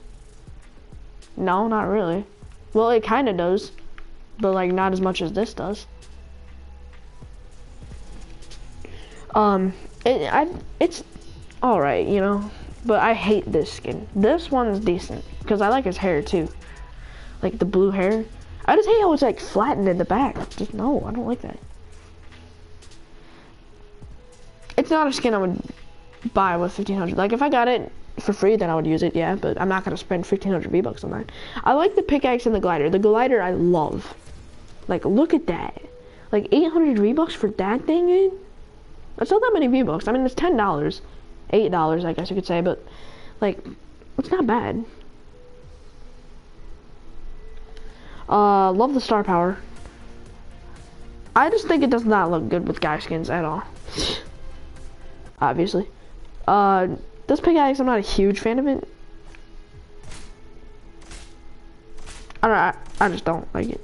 No, not really. Well, it kind of does. But like not as much as this does. Um, it, I, it's alright, you know. But I hate this skin. This one's decent. Because I like his hair too. Like the blue hair. I just hate how it's like flattened in the back. Just no, I don't like that. It's not a skin I would buy with 1500. Like if I got it for free, then I would use it, yeah. But I'm not gonna spend 1500 V bucks on that. I like the pickaxe and the glider. The glider I love. Like look at that. Like 800 V bucks for that thing, dude. That's not that many V bucks. I mean, it's ten dollars, eight dollars, I guess you could say, but like, it's not bad. Uh, love the star power. I just think it does not look good with guy skins at all obviously. Uh, this pickaxe, I'm not a huge fan of it. I don't I, I just don't like it.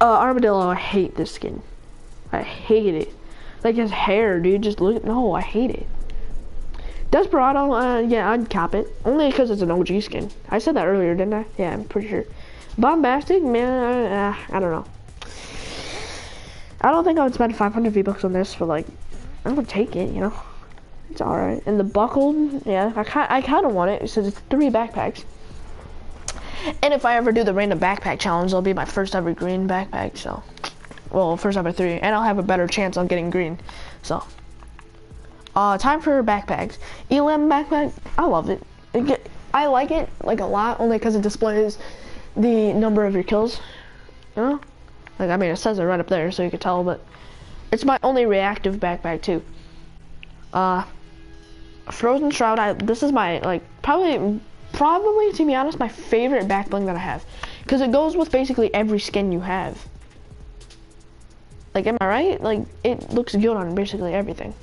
Uh, Armadillo, I hate this skin. I hate it. Like his hair, dude, just look, no, I hate it. Desperado, uh, yeah, I'd cop it. Only because it's an OG skin. I said that earlier, didn't I? Yeah, I'm pretty sure. Bombastic, man, uh, I don't know. I don't think I would spend 500 V-Bucks on this for like I would take it, you know. It's alright. And the buckled, yeah, I kind I kind of want it since it's three backpacks. And if I ever do the random backpack challenge, it'll be my first ever green backpack. So, well, first ever three, and I'll have a better chance on getting green. So, uh, time for backpacks. Elam backpack, I love it. it get, I like it like a lot, only because it displays the number of your kills. You know, like I mean, it says it right up there, so you can tell, but it's my only reactive backpack too. Uh, Frozen Shroud, I, this is my, like, probably, probably, to be honest, my favorite back bling that I have. Because it goes with basically every skin you have. Like, am I right? Like, it looks good on basically everything.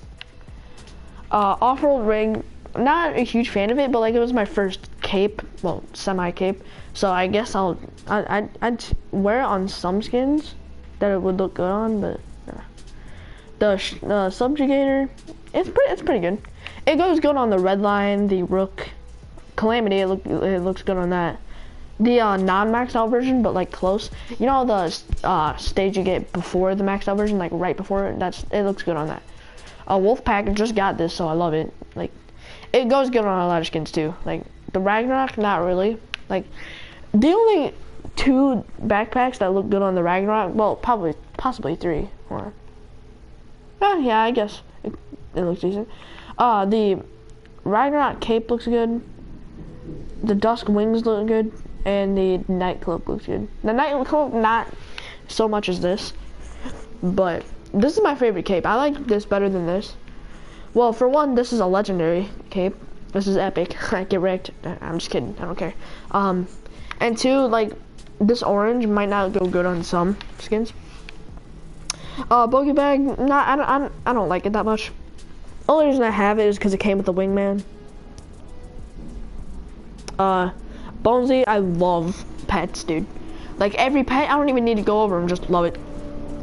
Uh, off-road rig, not a huge fan of it, but like it was my first cape, well, semi-cape. So I guess I'll, I, I, I'd wear it on some skins that it would look good on, but. The the subjugator, it's pretty, it's pretty good. It goes good on the red line, the rook, calamity. It look, it looks good on that. The uh, non-maxed out version, but like close. You know the uh, stage you get before the maxed out version, like right before it. That's it looks good on that. A Uh, Wolfpack just got this, so I love it. Like, it goes good on a lot of skins too. Like the Ragnarok, not really. Like the only two backpacks that look good on the Ragnarok, well, probably possibly three or. Uh, yeah, I guess it, it looks decent. Uh, the Ragnarok cape looks good. The Dusk wings look good, and the Night cloak looks good. The Night cloak not so much as this, but this is my favorite cape. I like this better than this. Well, for one, this is a legendary cape. This is epic. I get wrecked. I'm just kidding. I don't care. Um, and two, like this orange might not go good on some skins. Uh, bogey bag, not. I don't. I don't, I don't like it that much. Only reason I have it is because it came with the wingman. Uh, Bonesy, I love pets, dude. Like every pet, I don't even need to go over them. Just love it.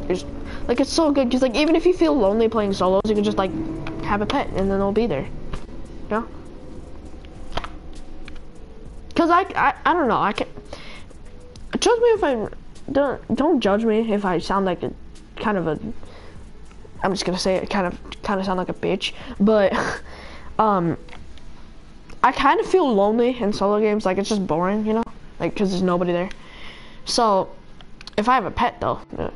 Just like it's so good because like even if you feel lonely playing solos, you can just like have a pet and then they'll be there. You know? Cause I, I I don't know I can. Judge me if I don't don't judge me if I sound like a kind of a. I'm just gonna say it kind of kind of sound like a bitch, but um. I kind of feel lonely in solo games, like it's just boring, you know, like because there's nobody there. So, if I have a pet though, uh,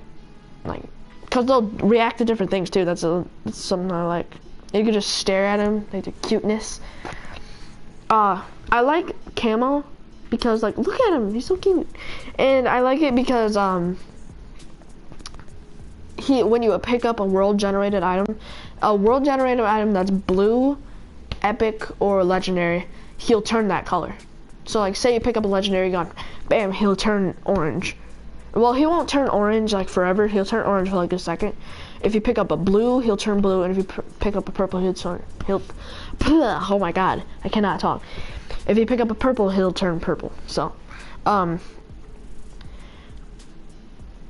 like, cause they'll react to different things too. That's, a, that's something I like. You can just stare at them, like the cuteness. Uh, I like camo because like look at him, he's so cute, and I like it because um. He, when you pick up a world generated item, a world generated item that's blue, epic, or legendary, he'll turn that color. So like say you pick up a legendary gun, bam, he'll turn orange. Well, he won't turn orange like forever. He'll turn orange for like a second. If you pick up a blue, he'll turn blue, and if you pick up a purple, he'll turn he'll. Oh my god, I cannot talk. If you pick up a purple, he'll turn purple. So, um,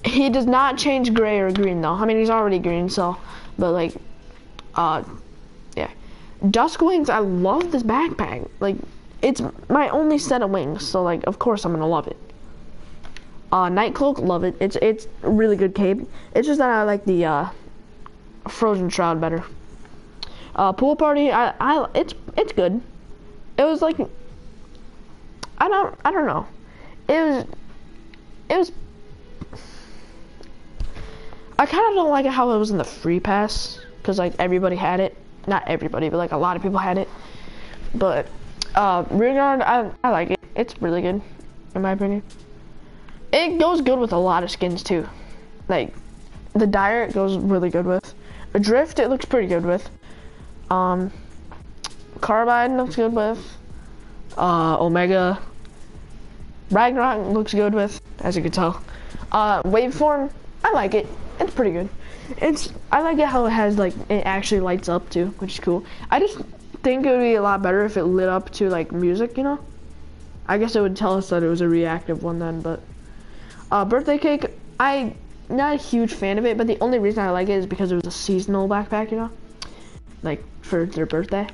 he does not change gray or green though. I mean, he's already green, so, but like, uh, yeah. Dusk wings, I love this backpack. Like, it's my only set of wings, so like, of course I'm gonna love it. Uh, Night Cloak, love it. It's it's really good cape. It's just that I like the uh, Frozen Shroud better. Uh, pool Party, I, I it's it's good. It was like I don't I don't know. It was it was I kind of don't like how it was in the free pass because like everybody had it. Not everybody, but like a lot of people had it. But uh, rear guard, I I like it. It's really good, in my opinion. It goes good with a lot of skins too. Like the dire it goes really good with. Adrift it looks pretty good with. Um, carbide looks good with. Uh, Omega. Ragnarok looks good with, as you can tell. Uh, waveform, I like it. It's pretty good. It's I like it how it has like it actually lights up too, which is cool. I just think it would be a lot better if it lit up to like music, you know. I guess it would tell us that it was a reactive one then, but uh, birthday cake, I not a huge fan of it, but the only reason I like it is because it was a seasonal backpack, you know, like for their birthday.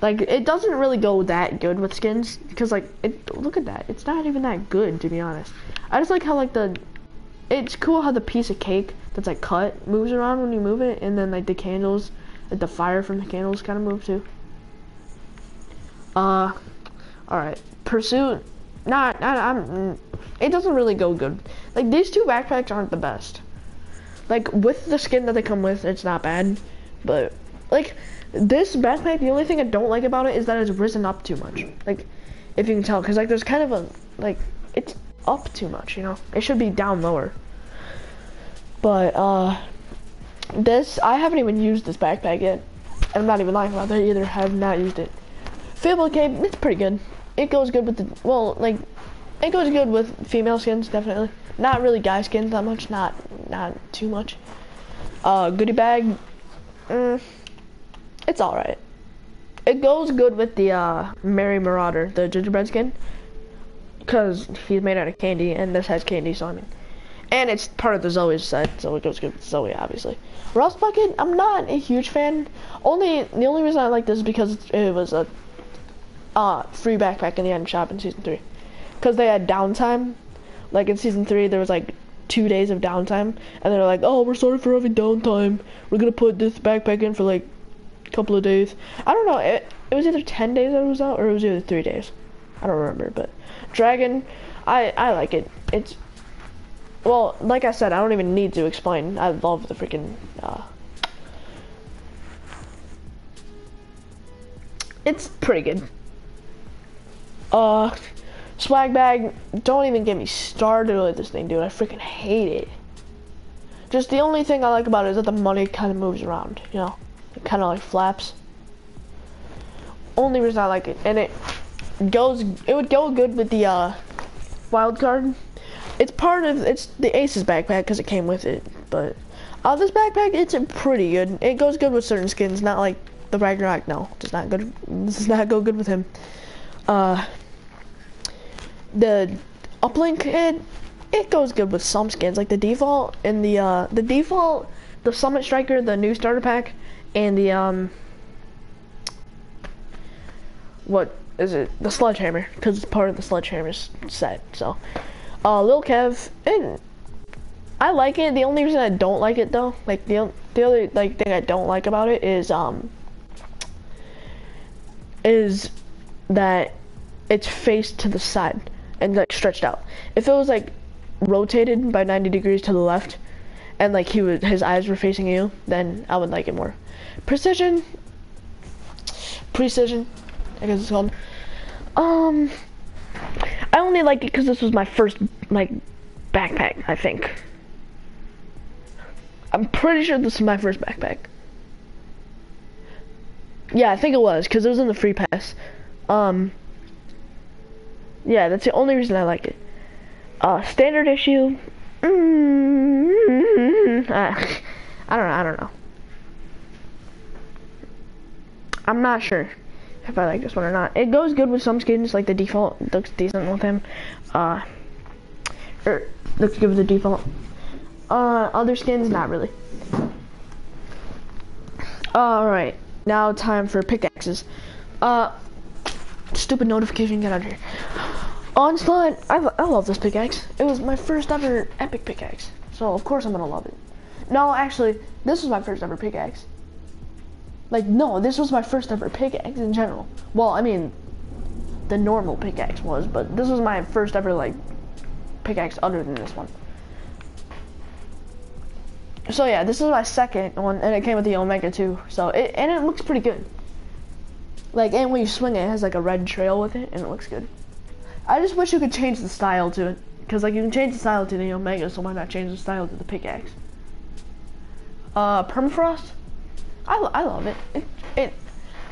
Like it doesn't really go that good with skins because like it look at that, it's not even that good to be honest. I just like how like the it's cool how the piece of cake that's like cut moves around when you move it, and then like the candles, like the fire from the candles kind of move too. Uh, all right, pursuit. Not, not I'm. It doesn't really go good. Like these two backpacks aren't the best. Like with the skin that they come with, it's not bad, but like this backpack, the only thing I don't like about it is that it's risen up too much. Like if you can tell, because like there's kind of a like it's up too much, you know. It should be down lower. But uh, this I haven't even used this backpack yet. I'm not even lying about that either. I have not used it. Fable cape, it's pretty good. It goes good with the well, like it goes good with female skins definitely. Not really guy skins that much. Not not too much. Uh, goodie bag, mm, it's all right. It goes good with the uh, Merry Marauder, the gingerbread skin, because he's made out of candy, and this has candy, so I mean, and it's part of the Zoe so it goes good with Zoe, obviously. Rust Bucket, I'm not a huge fan. Only the only reason I like this is because it was a uh, free backpack in the end shop in season three, because they had downtime. Like in season three, there was like two days of downtime, and they're like, "Oh, we're sorry for having downtime. We're gonna put this backpack in for like a couple of days." I don't know. It it was either ten days that it was out, or it was either three days. I don't remember, but Dragon, I I like it. It's well, like I said, I don't even need to explain. I love the freaking. Uh, it's pretty good. Uh, swag bag. Don't even get me started with this thing, dude. I freaking hate it. Just the only thing I like about it is that the money kind of moves around. You know, it kind of like flaps. Only reason I like it, and it goes. It would go good with the uh, wild card. It's part of it's the Aces backpack because it came with it. But uh, this backpack, it's pretty good. It goes good with certain skins, not like the Ragnarok. No, does not good. This does not go good with him. Uh, the uplink, it it goes good with some skins, like the default and the uh the default, the Summit Striker, the new starter pack, and the um. What is it? The Sledgehammer, because it's part of the Sledgehammer set. So, uh, Lil Kev, and I like it. The only reason I don't like it though, like the the other like thing I don't like about it is um is that it's faced to the side and like stretched out. If it was like rotated by 90 degrees to the left and like he would his eyes were facing you, then I would like it more. Precision precision, I guess it's called. Um I only like it because this was my first like backpack, I think. I'm pretty sure this is my first backpack. Yeah, I think it was because it was in the free pass. Um, yeah, that's the only reason I like it. Uh, standard issue. Mm, I, I don't know. I don't know. I'm not sure if I like this one or not. It goes good with some skins, like the default looks decent with him. Uh, or er, looks good with the default. Uh, other skins, not really. Alright, now time for pickaxes. Uh, stupid notification, get out of here. Onslaught, I, I love this pickaxe. It was my first ever epic pickaxe, so of course I'm gonna love it. No, actually, this was my first ever pickaxe. Like, no, this was my first ever pickaxe in general. Well, I mean, the normal pickaxe was, but this was my first ever, like, pickaxe other than this one. So yeah, this is my second one, and it came with the Omega too. So it and it looks pretty good. Like, and when you swing it, it has like a red trail with it, and it looks good. I just wish you could change the style to it, because like you can change the style to the Omega, so why not change the style to the pickaxe? Uh, permafrost. I, I love it. It it.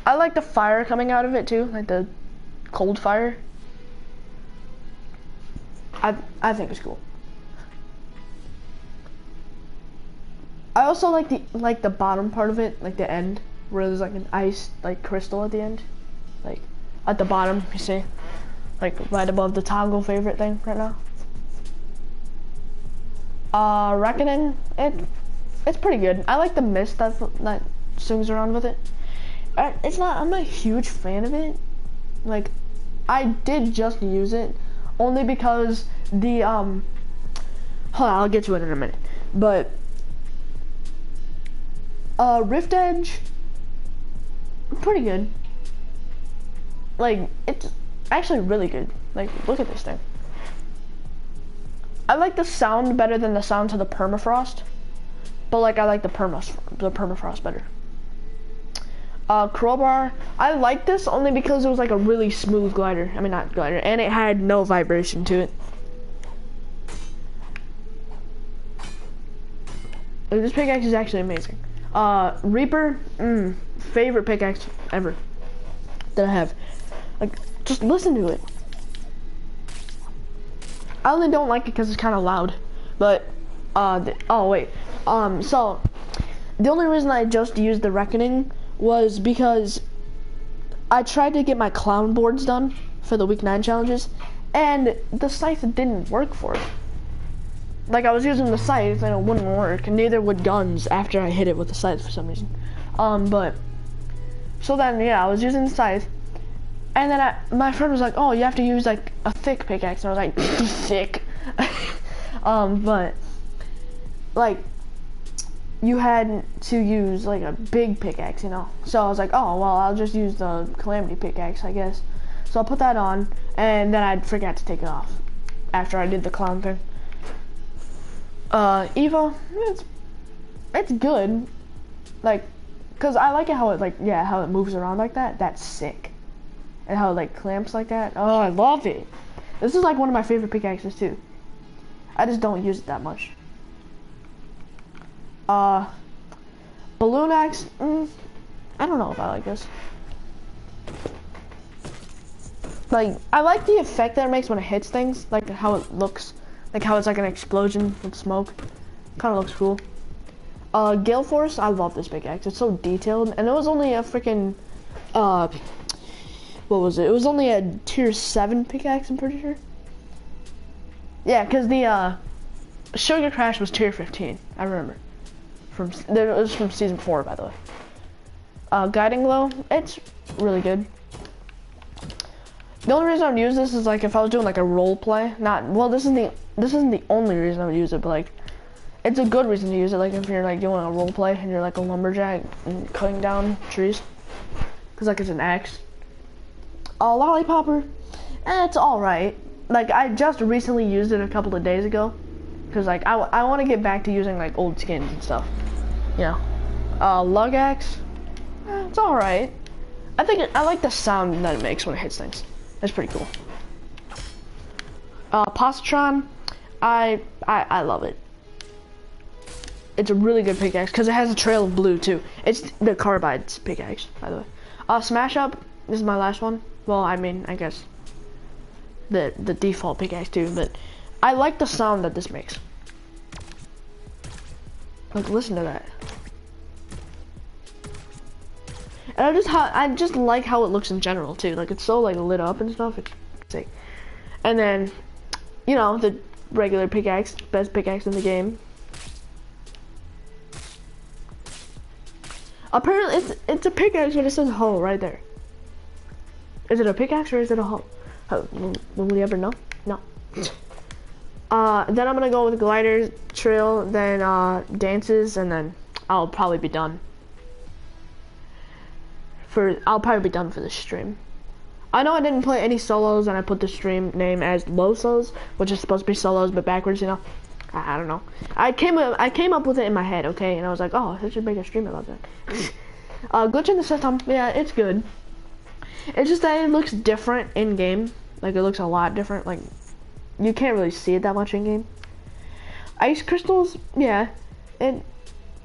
I like the fire coming out of it too, like the cold fire. I I think it's cool. I also like the like the bottom part of it, like the end, where there's like an ice like crystal at the end, like at the bottom. You see, like right above the toggle favorite thing right now. Uh, Reckoning, it it's pretty good. I like the mist that that swings around with it. Uh, it's not. I'm not a huge fan of it. Like, I did just use it only because the um. Hold on, I'll get to it in a minute. But uh, Rift Edge, pretty good. Like, it's actually really good. Like, look at this thing. I like the sound better than the sound to the permafrost. But like, I like the permafrost, the permafrost better. Uh, crowbar, I like this only because it was like a really smooth glider. I mean, not glider, and it had no vibration to it. This pickaxe is actually amazing. Uh, Reaper, mm, favorite pickaxe ever that I have. Like, just listen to it. I only don't like it because it's kind of loud, but Uh, oh wait. Um, so the only reason I just used the reckoning was because I tried to get my clown boards done for the week nine challenges, and the scythe didn't work for it. Like I was using the scythe and it wouldn't work, and neither would guns after I hit it with the scythe for some reason. Um, but so then yeah, I was using the scythe, and then I, my friend was like, "Oh, you have to use like a thick pickaxe," and I was like, "Thick." um, but like you had to use like a big pickaxe, you know. So I was like, "Oh, well, I'll just use the calamity pickaxe, I guess." So I put that on, and then I forgot to take it off after I did the clown thing. Uh, Eva, it's it's good, like, cause I like it how it like yeah how it moves around like that. That's sick, and how it like clamps like that. Oh, I love it. This is like one of my favorite pickaxes too. I just don't use it that much. Uh, balloon axe. Mm, I don't know if I like this. Like, I like the effect that it makes when it hits things, like how it looks, like how it's like an explosion with smoke. Kind of looks cool. Uh, Gale Force, I love this pickaxe. It's so detailed, and it was only a freaking, uh, what was it? It was only a tier seven pickaxe. I'm pretty sure. Yeah, cause the uh, Sugar Crash was tier 15. I remember. From was from season four, by the way. Uh, Guiding Glow, it's really good. The only reason I would use this is like if I was doing like a role play. Not well. This is the this isn't the only reason I would use it, but like it's a good reason to use it. Like if you're like doing a role play and you're like a lumberjack and cutting down trees, cause like it's an axe. A lollipopper, eh, it's all right. Like I just recently used it a couple of days ago, cause like I, I want to get back to using like old skins and stuff. You know, uh, lug axe, eh, it's all right. I think it, I like the sound that it makes when it hits things. That's pretty cool. Uh, Positron, I, I I love it. It's a really good pickaxe because it has a trail of blue too. It's the carbide's pickaxe, by the way. Uh, Smash Up, this is my last one. Well, I mean, I guess the the default pickaxe too, but I like the sound that this makes. Like, listen to that. And I just how I just like how it looks in general too. Like it's so like lit up and stuff. It's sick. And then, you know, the regular pickaxe, best pickaxe in the game. Apparently, it's it's a pickaxe, but it says hoe right there. Is it a pickaxe or is it a? Will, will we ever know? No. Uh, then I'm gonna go with glider trail, then uh, dances, and then I'll probably be done. For I'll probably be done for the stream. I know I didn't play any solos, and I put the stream name as Losos, which is supposed to be solos, but backwards, you know. I, I don't know. I came up, I came up with it in my head, okay, and I was like, oh, I should make a stream about that. uh, glitch in the system, yeah, it's good. It's just that it looks different in game. Like it looks a lot different. Like you can't really see it that much in game. Ice crystals, yeah, it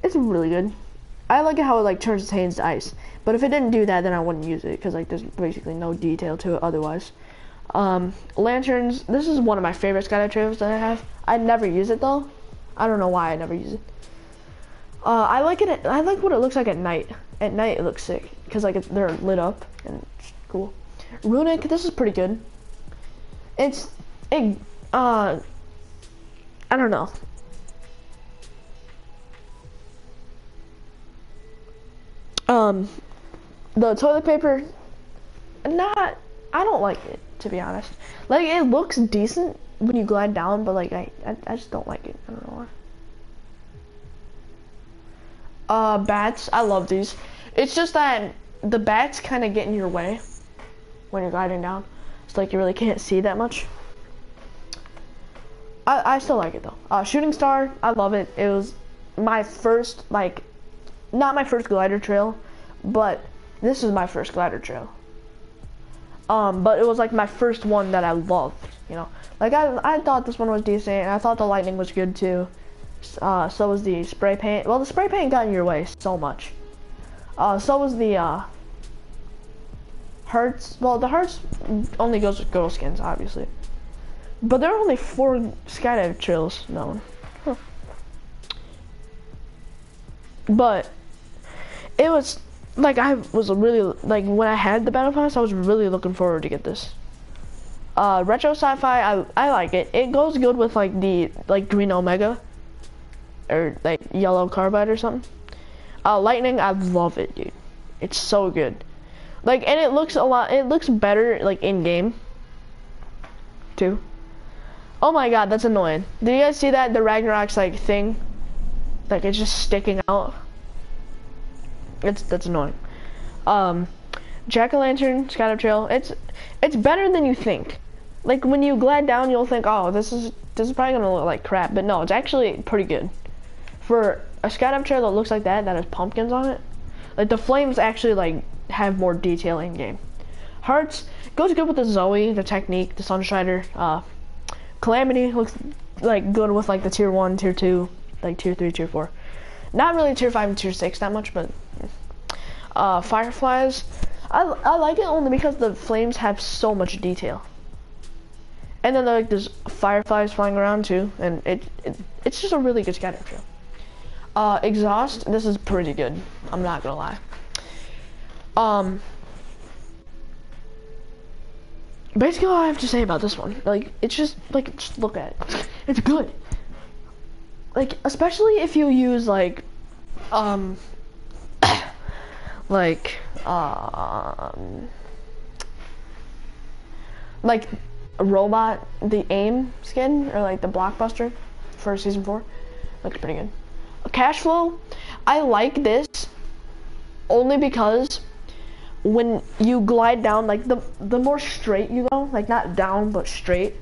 it's really good. I like it how it like turns its hands to ice. But if it didn't do that, then I wouldn't use it because like there's basically no detail to it otherwise. Um, lanterns. This is one of my favorite skydive trails that I have. I never use it though. I don't know why I never use it. Uh, I like it. At, I like what it looks like at night. At night, it looks sick because like they're lit up and it's cool. Runic. This is pretty good. It's Uh, I don't know. Um, the toilet paper, not. I don't like it to be honest. Like it looks decent when you glide down, but like I, I, I just don't like it. I don't know why. Uh, bats. I love these. It's just that the bats kind of get in your way when you're gliding down. It's like you really can't see that much. I, I still like it though. Uh, shooting star. I love it. It was my first like, not my first glider trail, but this is my first glider trail. Um, but it was like my first one that I loved, you know. Like I, I thought this one was decent, and I thought the lightning was good too. Uh, so was the spray paint. Well, the spray paint got in your way so much. Uh, so was the uh, hearts. Well, the hearts only goes with girl skins, obviously. But there are only four skydive trails known. Huh. but it was like I was really like when I had the battle pass, I was really looking forward to get this. Uh, retro sci-fi, I I like it. It goes good with like the like green omega, or like yellow carbide or something. Uh, lightning, I love it, dude. It's so good. Like, and it looks a lot. It looks better like in game. Too. Oh my god, that's annoying. Did you guys see that the Ragnarok's like thing? Like it's just sticking out. It's that's annoying. Um, Jack o' Lantern, Scatter Trail. It's it's better than you think. Like when you glide down, you'll think, oh, this is this is probably gonna look like crap, but no, it's actually pretty good. For a Scatter Trail that looks like that, that has pumpkins on it, like the flames actually like have more detail in game. Hearts goes good with the Zoe, the Technique, the Sunstrider. Uh, Calamity looks like good with like the tier one, tier two, like tier three, tier four. Not really tier five and tier six that much, but uh, Fireflies. I, I like it only because the flames have so much detail. And then like there's fireflies flying around too, and it, it it's just a really good scatter trail. Uh, exhaust. This is pretty good. I'm not gonna lie. Um, basically all I have to say about this one, like, it's just, like, just look at it. It's good. Like, especially if you use, like, um, like, um, like, a robot, the AIM skin, or, like, the Blockbuster for Season 4, looks pretty good. Cash flow, I like this only because when you glide down, like the the more straight you go, like not down but straight,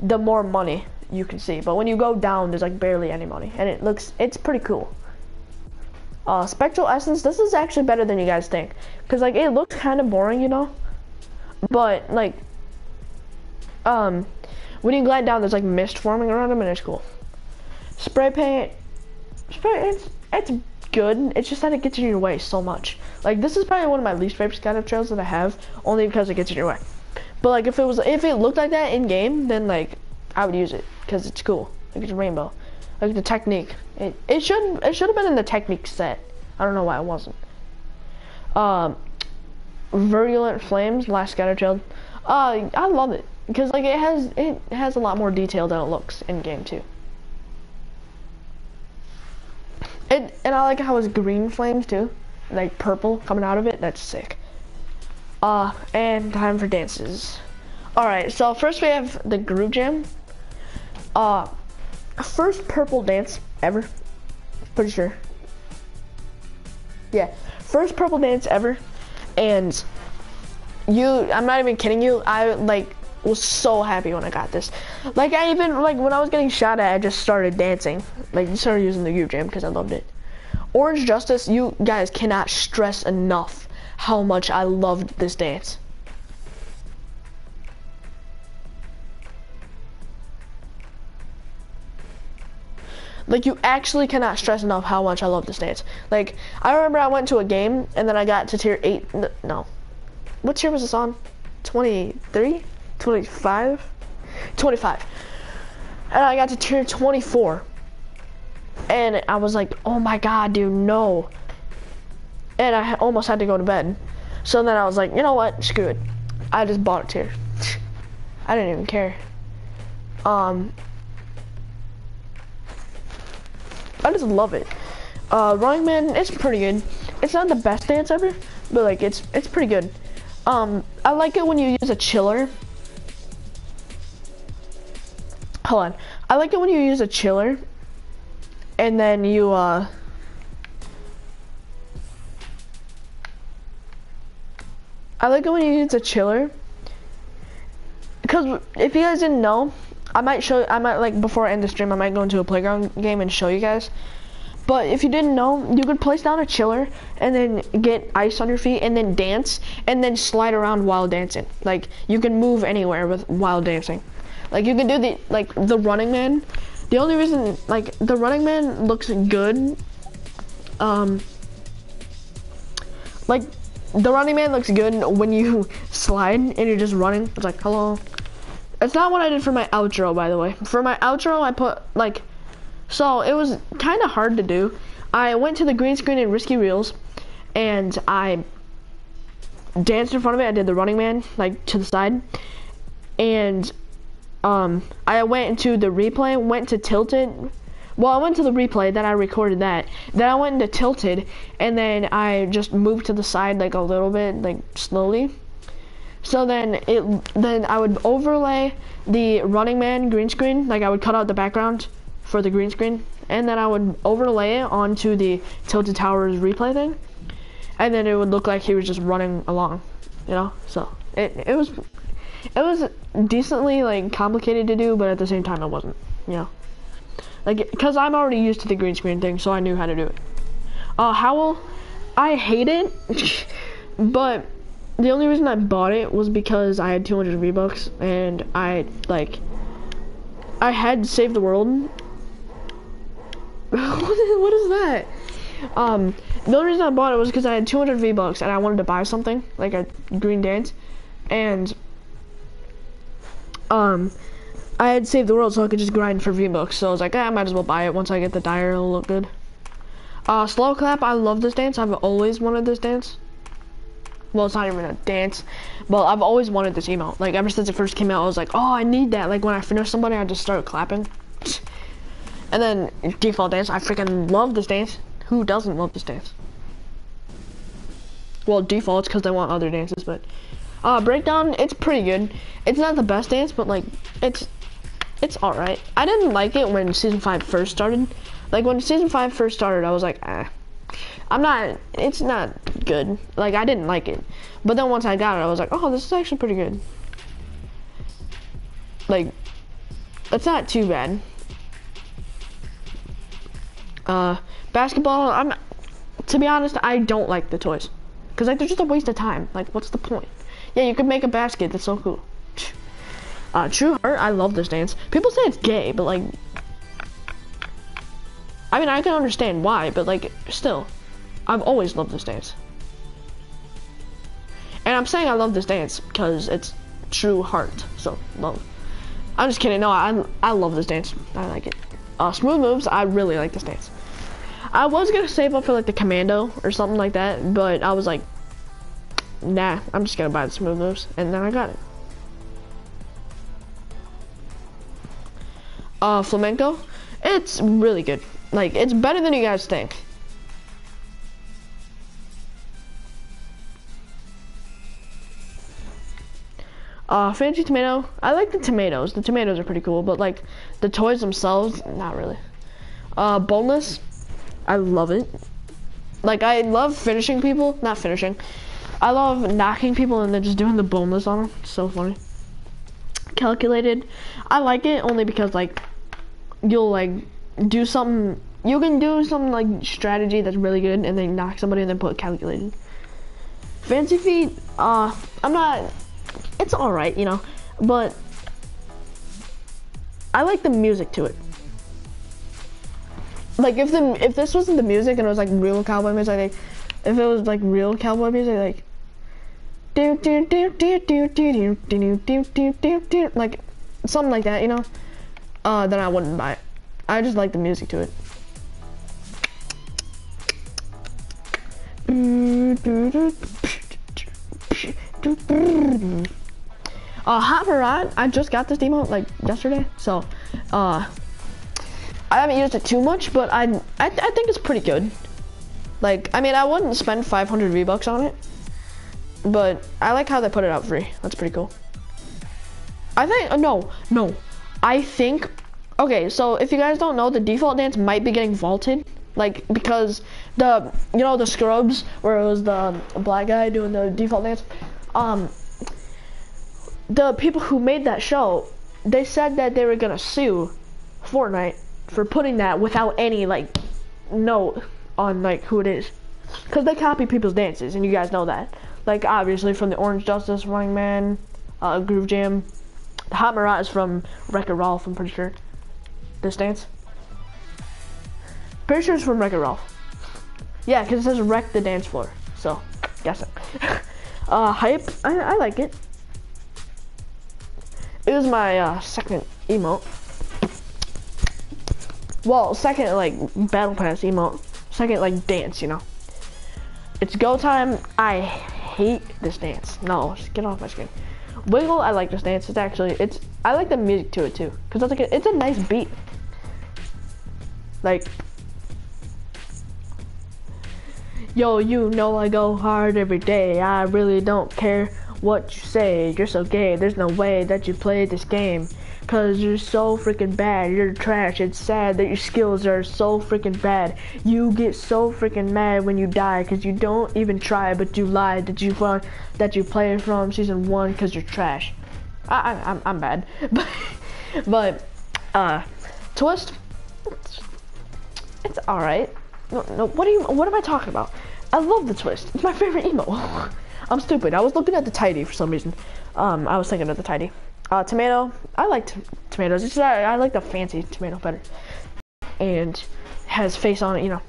the more money you can see. But when you go down, there's like barely any money, and it looks it's pretty cool. Uh, Spectral Essence, this is actually better than you guys think, cause like it looks kind of boring, you know, but like, um, when you glide down, there's like mist forming around them, and it's cool. Spray paint, spray it's it's good. It's just that it gets in your way so much. Like this is probably one of my least favorite scatter trails that I have, only because it gets in your way. But like if it was if it looked like that in game, then like I would use it because it's cool. Like it's a rainbow. Like the technique. It it should it should have been in the technique set. I don't know why it wasn't. Um, virulent flames, last scatter trail. Uh, I love it because like it has it has a lot more detail than it looks in game too. It, and I like how it's green flames too, like purple coming out of it. That's sick. Uh, and time for dances. All right, so first we have the groove jam. Uh, first purple dance ever. Pretty sure. Yeah, first purple dance ever, and you. I'm not even kidding you. I like was so happy when I got this. Like I even like when I was getting shot at, I just started dancing. Like started using the groove jam because I loved it. Orange Justice, you guys cannot stress enough how much I loved this dance. Like you actually cannot stress enough how much I love this dance. Like I remember I went to a game and then I got to tier eight. No, what tier was this on? 23, 25, 25, and I got to tier 24, and I was like, oh my god, dude, no. And I almost had to go to bed. So then I was like, you know what? Screw it. I just bought a tier. I didn't even care. Um, I just love it. Uh, Running Man, it's pretty good. It's not the best dance ever, but like it's it's pretty good. Um, I like it when you use a chiller. Hold on. I like it when you use a chiller, and then you uh. I like it when you use a chiller. Because if you guys didn't know, I might show, I might like before I end the stream, I might go into a playground game and show you guys. But if you didn't know, you could place down a chiller and then get ice on your feet and then dance and then slide around while dancing. Like you can move anywhere with while dancing. Like you can do the like the running man. The only reason like the running man looks good um like the running man looks good when you slide and you're just running. It's like hello. It's not what I did for my outro, by the way. For my outro, I put, like, so it was kind of hard to do. I went to the green screen in Risky Reels, and I danced in front of it. I did the Running Man like to the side, and um, I went into the replay. Went to Tilted. Well, I went to the replay, then I recorded that. Then I went into Tilted, and then I just moved to the side like a little bit, like slowly. So then it, then I would overlay the Running Man green screen, like I would cut out the background for the green screen, and then I would overlay it onto the Tilted Towers replay thing, and then it would look like he was just running along, you know. So it it was it was decently like complicated to do, but at the same time it wasn't, you know. Like, cause I'm already used to the green screen thing, so I knew how to do it. Uh, Howl, I hate it, but the only reason I bought it was because I had 200 V-Bucks, and I, like, I had Save the World. what is that? Um, the only reason I bought it was because I had 200 V-Bucks, and I wanted to buy something, like a green dance, and, um, I had saved the world so I could just grind for V-Bucks. So I was like, eh, I might as well buy it once I get the Dire. It'll look good. Uh, slow clap. I love this dance. I've always wanted this dance. Well, it's not even a dance, but I've always wanted this emote. Like ever since it first came out, I was like, oh, I need that. Like when I finish somebody, I just start clapping. And then default dance. I freaking love this dance. Who doesn't love this dance? Well, defaults because they want other dances, but uh, breakdown. It's pretty good. It's not the best dance, but like it's it's alright. I didn't like it when season 5 first started. Like when season 5 first started, I was like, ah. I'm not, it's not good. Like I didn't like it. But then once I got it, I was like, oh, this is actually pretty good. Like, it's not too bad. Uh, basketball, I'm, to be honest, I don't like the toys. Cause like they're just a waste of time. Like what's the point? Yeah, you could make a basket, that's so cool. Uh, True Heart, I love this dance. People say it's gay, but like, I mean, I can understand why, but like, still, I've always loved this dance. And I'm saying I love this dance because it's True Heart, so love. I'm just kidding. No, I I love this dance. I like it. Uh, smooth moves. I really like this dance. I was gonna save up for like the commando or something like that, but I was like, nah, I'm just gonna buy the smooth moves, and then I got it. uh, flamenco, it's really good. Like, it's better than you guys think. Uh, fancy tomato. I like the tomatoes. The tomatoes are pretty cool, but like the toys themselves, not really. Uh, boneless. I love it. Like I love finishing people, not finishing. I love knocking people and then just doing the boneless on them. It's so funny. Calculated. I like it only because like you'll like do something you can do some like strategy that's really good and then knock somebody and then put calculated. Fancy feet, uh, I'm not, it's alright, you know, but I like the music to it. Like if the, if this wasn't the music and it was like real cowboy music, like, if it was like real cowboy music, like, do do do do do do do do do do do like something like that, you know uh, then I wouldn't buy it. I just like the music to it. Uh, Hot Marat, I just got this demo like yesterday, so uh, I haven't used it too much, but I, I, I think it's pretty good. Like, I mean, I wouldn't spend 500 V-Bucks on it, but I like how they put it out free. That's pretty cool. I think, uh, no, no, I think, okay, so if you guys don't know, the default dance might be getting vaulted. Like, because the, you know, the scrubs, where it was the black guy doing the default dance, um, the people who made that show, they said that they were gonna sue Fortnite for putting that without any, like, note on, like, who it is. Because they copy people's dances, and you guys know that. Like, obviously, from the Orange Justice, Running Man, uh, Groove Jam, Hot Marat is from Wreck-It Ralph, I'm pretty sure. This dance. Pretty sure it's from Wreck-It Ralph. Yeah, because it says wreck the dance floor. So, guess it. uh, hype, I, I like it. It was my uh, second emote. Well, second, like, Battle Pass emote. second like dance, you know. It's go time. I hate this dance. No, get off my screen. Wiggle, I like this dance. It's actually, it's, I like the music to it too. Cause it's like, a, it's a nice beat. Like, yo, you know I go hard every day. I really don't care what you say. You're so gay. There's no way that you play this game. Cause you're so freaking bad. You're trash. It's sad that your skills are so freaking bad. You get so freaking mad when you die cause you don't even try but you lied that you found that you played from season one cause you're trash. I, I I'm I'm bad. But but uh twist it's, it's alright. No, no, what are you what am I talking about? I love the twist. It's my favorite emo. I'm stupid. I was looking at the tidy for some reason. Um I was thinking of the tidy. Uh, tomato, I like tomatoes. It's I, I like the fancy tomato better. And has face on it, you know.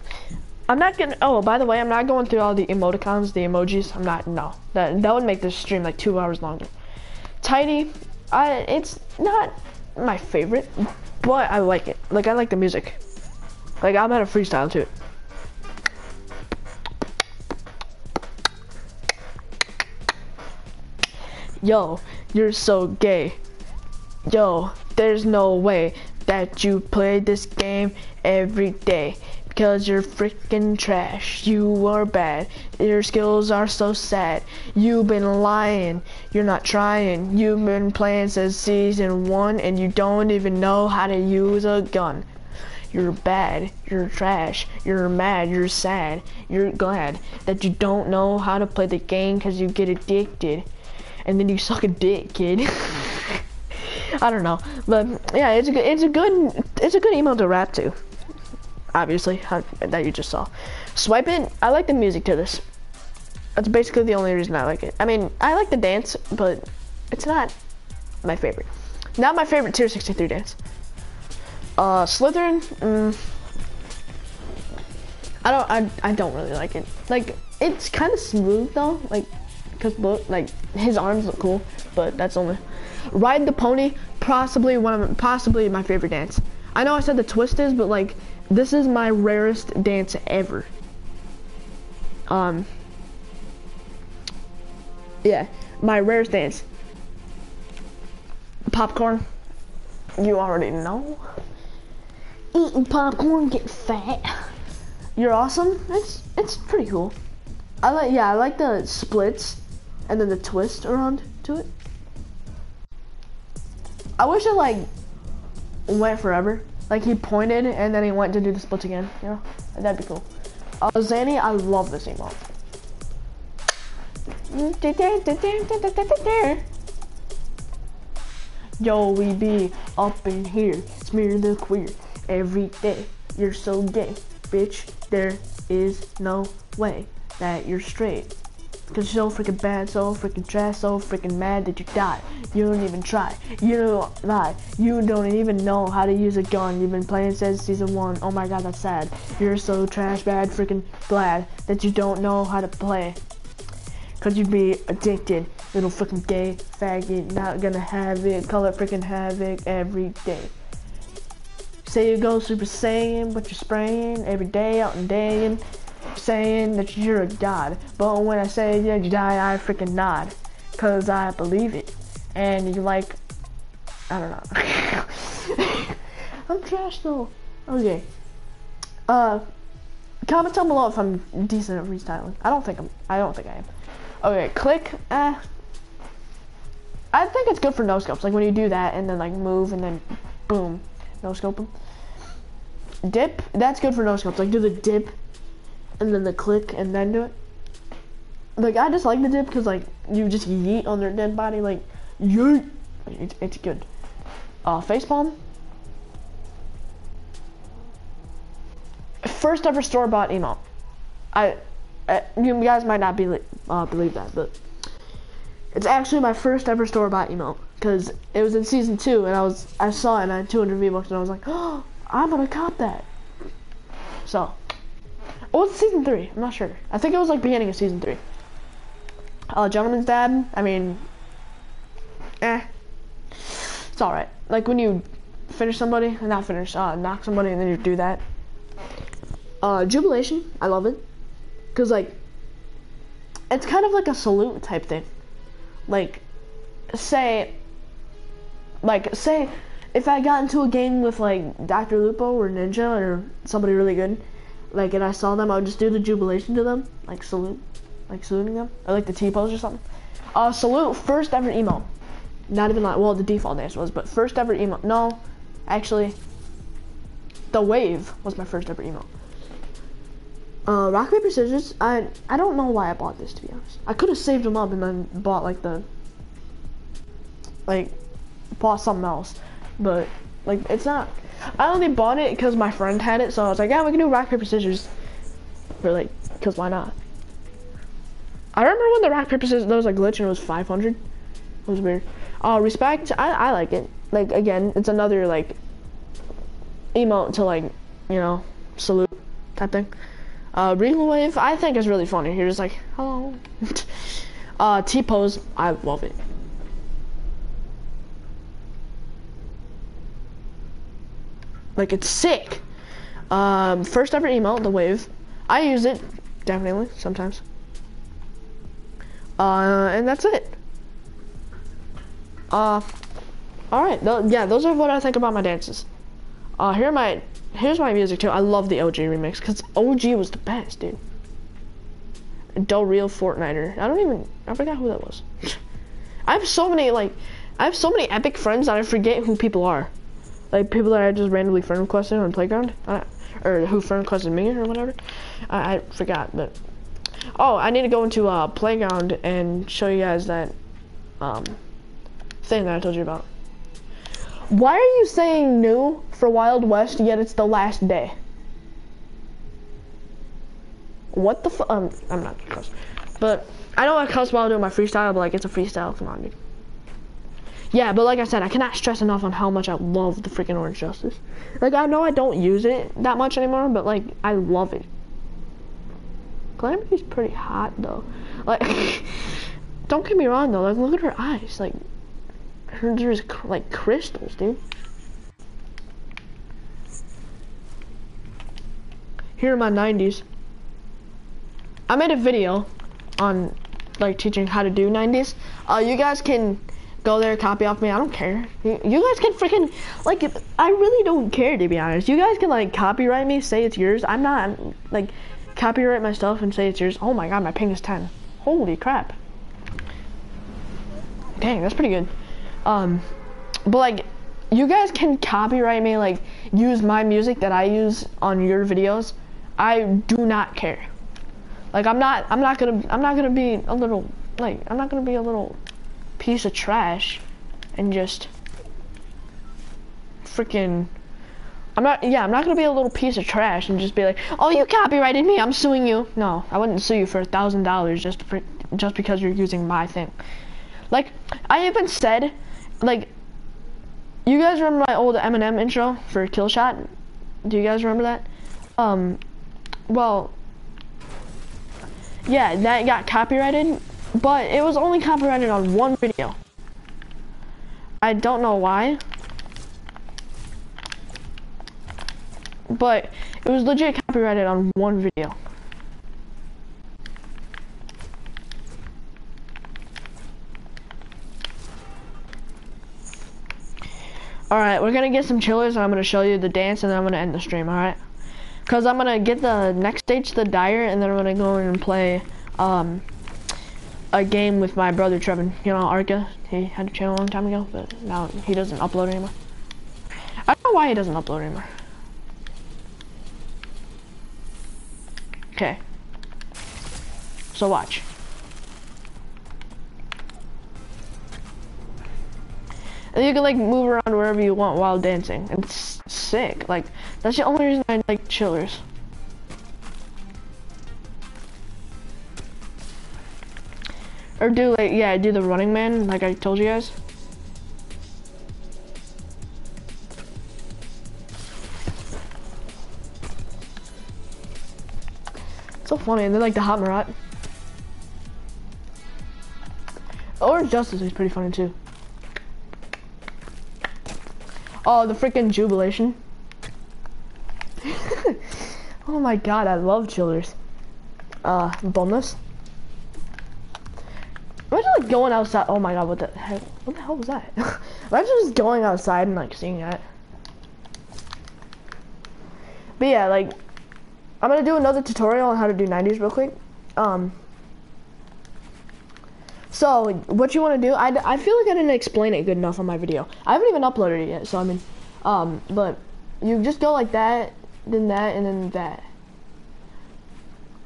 I'm not gonna. Oh, by the way, I'm not going through all the emoticons, the emojis. I'm not. No, that that would make this stream like two hours longer. Tidy, I. It's not my favorite, but I like it. Like I like the music. Like I'm at a freestyle to it. Yo, you're so gay. Yo, there's no way that you play this game every day because you're freaking trash. You are bad. Your skills are so sad. You've been lying. You're not trying. You've been playing since season one and you don't even know how to use a gun. You're bad. You're trash. You're mad. You're sad. You're glad that you don't know how to play the game because you get addicted and then you suck a dick, kid. I don't know, but yeah, it's a good, it's a good, it's a good email to rap to. Obviously, that you just saw. Swipe it. I like the music to this. That's basically the only reason I like it. I mean, I like the dance, but it's not my favorite. Not my favorite Tier 63 dance. Uh, Slitherin. Mm, I don't. I, I don't really like it. Like, it's kind of smooth though. Like, cause look, like his arms look cool, but that's only. Ride the pony, possibly one of possibly my favorite dance. I know I said the twist is, but like this is my rarest dance ever. Um. Yeah, my rarest dance. Popcorn. You already know. Eating popcorn, get fat. You're awesome. It's it's pretty cool. I like yeah, I like the splits and then the twist around to it. I wish it like went forever. Like he pointed and then he went to do the splits again. You know, that'd be cool. Uh, Zany, I love this emote. Yo, we be up in here, smear the queer every day. You're so gay, bitch. There is no way that you're straight. Cause you're so freaking bad, so freaking trash, so freaking mad that you die. You don't even try. You don't lie. You don't even know how to use a gun. You've been playing since season one. Oh my god, that's sad. You're so trash, bad, freaking glad that you don't know how to play. Cause you'd be addicted, little freaking gay faggot, not gonna have it, color freaking havoc every day. Say you go Super Saiyan, but you're spraying every day out and day saying that you're a god. But when I say that you die, I freaking nod. Cause I believe it. And you like, I don't know. I'm trash though. Okay. Uh, comment down below if I'm decent at freestyling. I don't think I'm, I don't think I am. Okay, click, uh, I think it's good for no scopes. Like when you do that and then like move and then boom, no scope them. Dip, that's good for no scopes. Like do the dip and then the click and then do it. Like I just like the dip because like you just yeet on their dead body like yeet. It's, it's good. Uh, facepalm. First ever store bought email. I, uh, you guys might not be uh, believe that, but it's actually my first ever store bought email because it was in season two and I was I saw it and I had 200 V bucks and I was like, oh, I'm gonna cop that. So. Oh, it's season three. I'm not sure. I think it was like beginning of season three. Uh, Gentleman's Dab. I mean, eh, it's all right. Like when you finish somebody, and not finish, uh, knock somebody, and then you do that. Uh, Jubilation, I love it. Cause like, it's kind of like a salute type thing. Like, say, like say, if I got into a game with like Dr. Lupo or Ninja or somebody really good, like, and I saw them, I would just do the Jubilation to them, like salute, like saluting them, or like the T pose or something. Uh, salute first ever emote. Not even like, well, the default dance was, but first ever emote. No, actually, the wave was my first ever emote. Uh, rock paper scissors. I I don't know why I bought this to be honest. I could have saved them up and then bought like the like bought something else, but like it's not. I only bought it because my friend had it, so I was like, yeah, we can do rock paper scissors. For like, cause why not? I remember when the rock paper scissors there was a glitch and it was 500. It was weird. Uh, respect. I I like it. Like again, it's another like emote to like you know salute type thing. Uh, Regal Wave, I think is really funny. You're just like, hello. uh, T-Pose, I love it. Like, it's sick. Um, first ever emote, the wave. I use it, definitely, sometimes. Uh, and that's it. Uh, alright, th yeah, those are what I think about my dances. Uh, here my, here's my music too. I love the OG remix, because OG was the best, dude. Del Real Fortniter. I don't even, I forgot who that was. I have so many, like, I have so many epic friends that I forget who people are. Like, people that I just randomly friend requested on Playground. I, or who friend requested me or whatever. I, I forgot, but. Oh, I need to go into uh, Playground and show you guys that um, thing that I told you about. Why are you saying new for Wild West yet it's the last day? What the fu- um, I'm not cuss. But I know I cuss while doing my freestyle, but like it's a freestyle, come on dude. Yeah, but like I said, I cannot stress enough on how much I love the freaking Orange Justice. Like I know I don't use it that much anymore, but like I love it. Calamity's pretty hot though. Like don't get me wrong though, like look at her eyes, like her there's like crystals, dude. Here are my 90s. I made a video on like teaching how to do 90s. Uh, you guys can go there, copy off me. I don't care. You, guys can freaking like. I really don't care to be honest. You guys can like copyright me, say it's yours. I'm not like copyright my stuff and say it's yours. Oh my god, my ping is 10. Holy crap. Dang, that's pretty good. Um, but like, you guys can copyright me, like, use my music that I use on your videos. I do not care. Like, I'm not, I'm not gonna, I'm not gonna be a little, like, I'm not gonna be a little piece of trash and just freaking. I'm not, yeah, I'm not gonna be a little piece of trash and just be like, oh, you copyrighted me, I'm suing you. No, I wouldn't sue you for a thousand dollars just for, just because you're using my thing. Like, I even said, like, you guys remember my old Eminem intro for Killshot? Do you guys remember that? Um, well, yeah, that got copyrighted, but it was only copyrighted on one video. I don't know why. But it was legit copyrighted on one video. Alright, we're gonna get some chillers and I'm gonna show you the dance and then I'm gonna end the stream, alright? Cause I'm gonna get the next stage the Dire and then I'm gonna go in and play um a game with my brother Trevin. You know Arca? He had a channel a long time ago, but now he doesn't upload anymore. I don't know why he doesn't upload anymore. Okay. So watch. And you can like move around wherever you want while dancing. It's sick. Like that's the only reason I like chillers. Or do like yeah, do the running man like I told you guys. So funny, and then like the hot marat. Or Justice is pretty funny too. Oh, the freaking jubilation. Oh my god, I love chillers. Uh, boneless. Imagine like going outside. Oh my god, what the heck? What the hell was that? Imagine just going outside and like seeing that. But yeah, like, I'm gonna do another tutorial on how to do 90s real quick. Um, so what you want to do? I, I feel like I didn't explain it good enough on my video. I haven't even uploaded it yet, so I mean, um, but you just go like that, then that, and then that.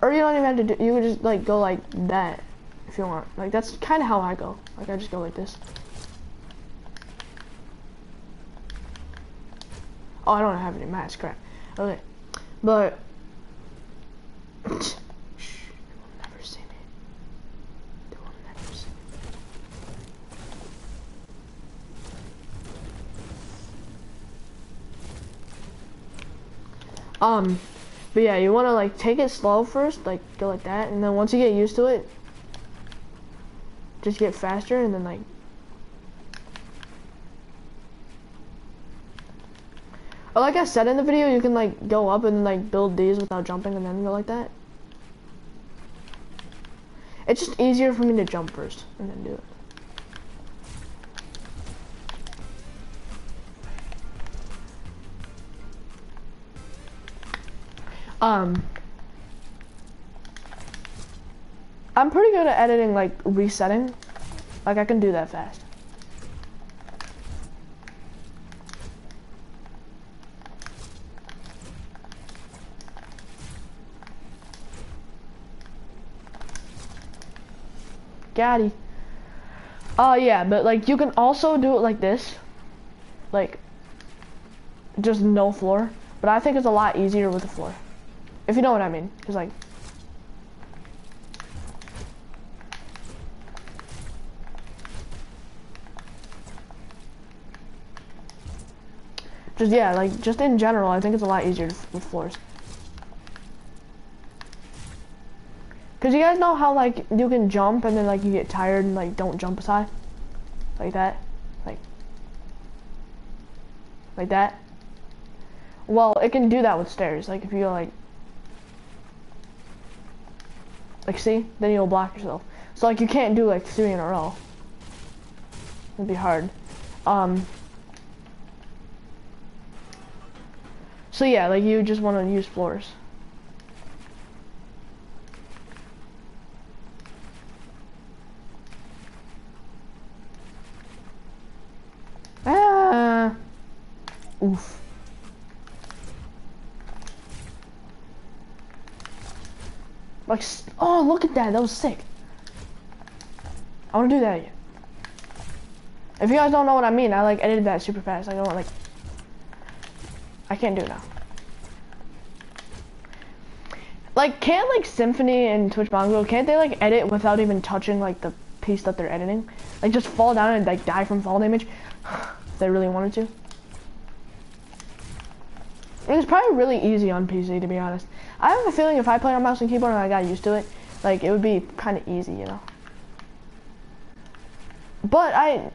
Or you don't even have to do. You could just like go like that if you want. Like that's kind of how I go. Like I just go like this. Oh, I don't have any mats. Crap. Okay, but. Shh, they will never see me. They will never see me. Um, but yeah, you want to like take it slow first, like go like that, and then once you get used to it, just get faster, and then like. Or like I said in the video, you can like go up and like build these without jumping, and then go like that. It's just easier for me to jump first and then do it. Um, I'm pretty good at editing, like, resetting. Like, I can do that fast. Gaddy. Oh, yeah, but, like, you can also do it like this. Like, just no floor. But I think it's a lot easier with the floor. If you know what I mean. Because, like... Just, yeah, like, just in general, I think it's a lot easier with floors. Because you guys know how, like, you can jump and then, like, you get tired and, like, don't jump as high? Like that? Like... Like that? Well, it can do that with stairs. Like, if you like... Like, see? Then you'll block yourself. So, like, you can't do, like, three in a row. It'd be hard. Um... So, yeah, like, you just want to use floors. Ah! Oof. Like, oh, look at that. That was sick. I want to do that again. If you guys don't know what I mean, I like edited that super fast. I don't like. I can't do it now. Like, can't like Symfuhny and Twitch Bongo, can't they like edit without even touching like the piece that they're editing? Like, just fall down and like die from fall damage if they really wanted to. It's probably really easy on PC to be honest. I have a feeling if I played on mouse and keyboard and I got used to it, like it would be kind of easy, you know. But I,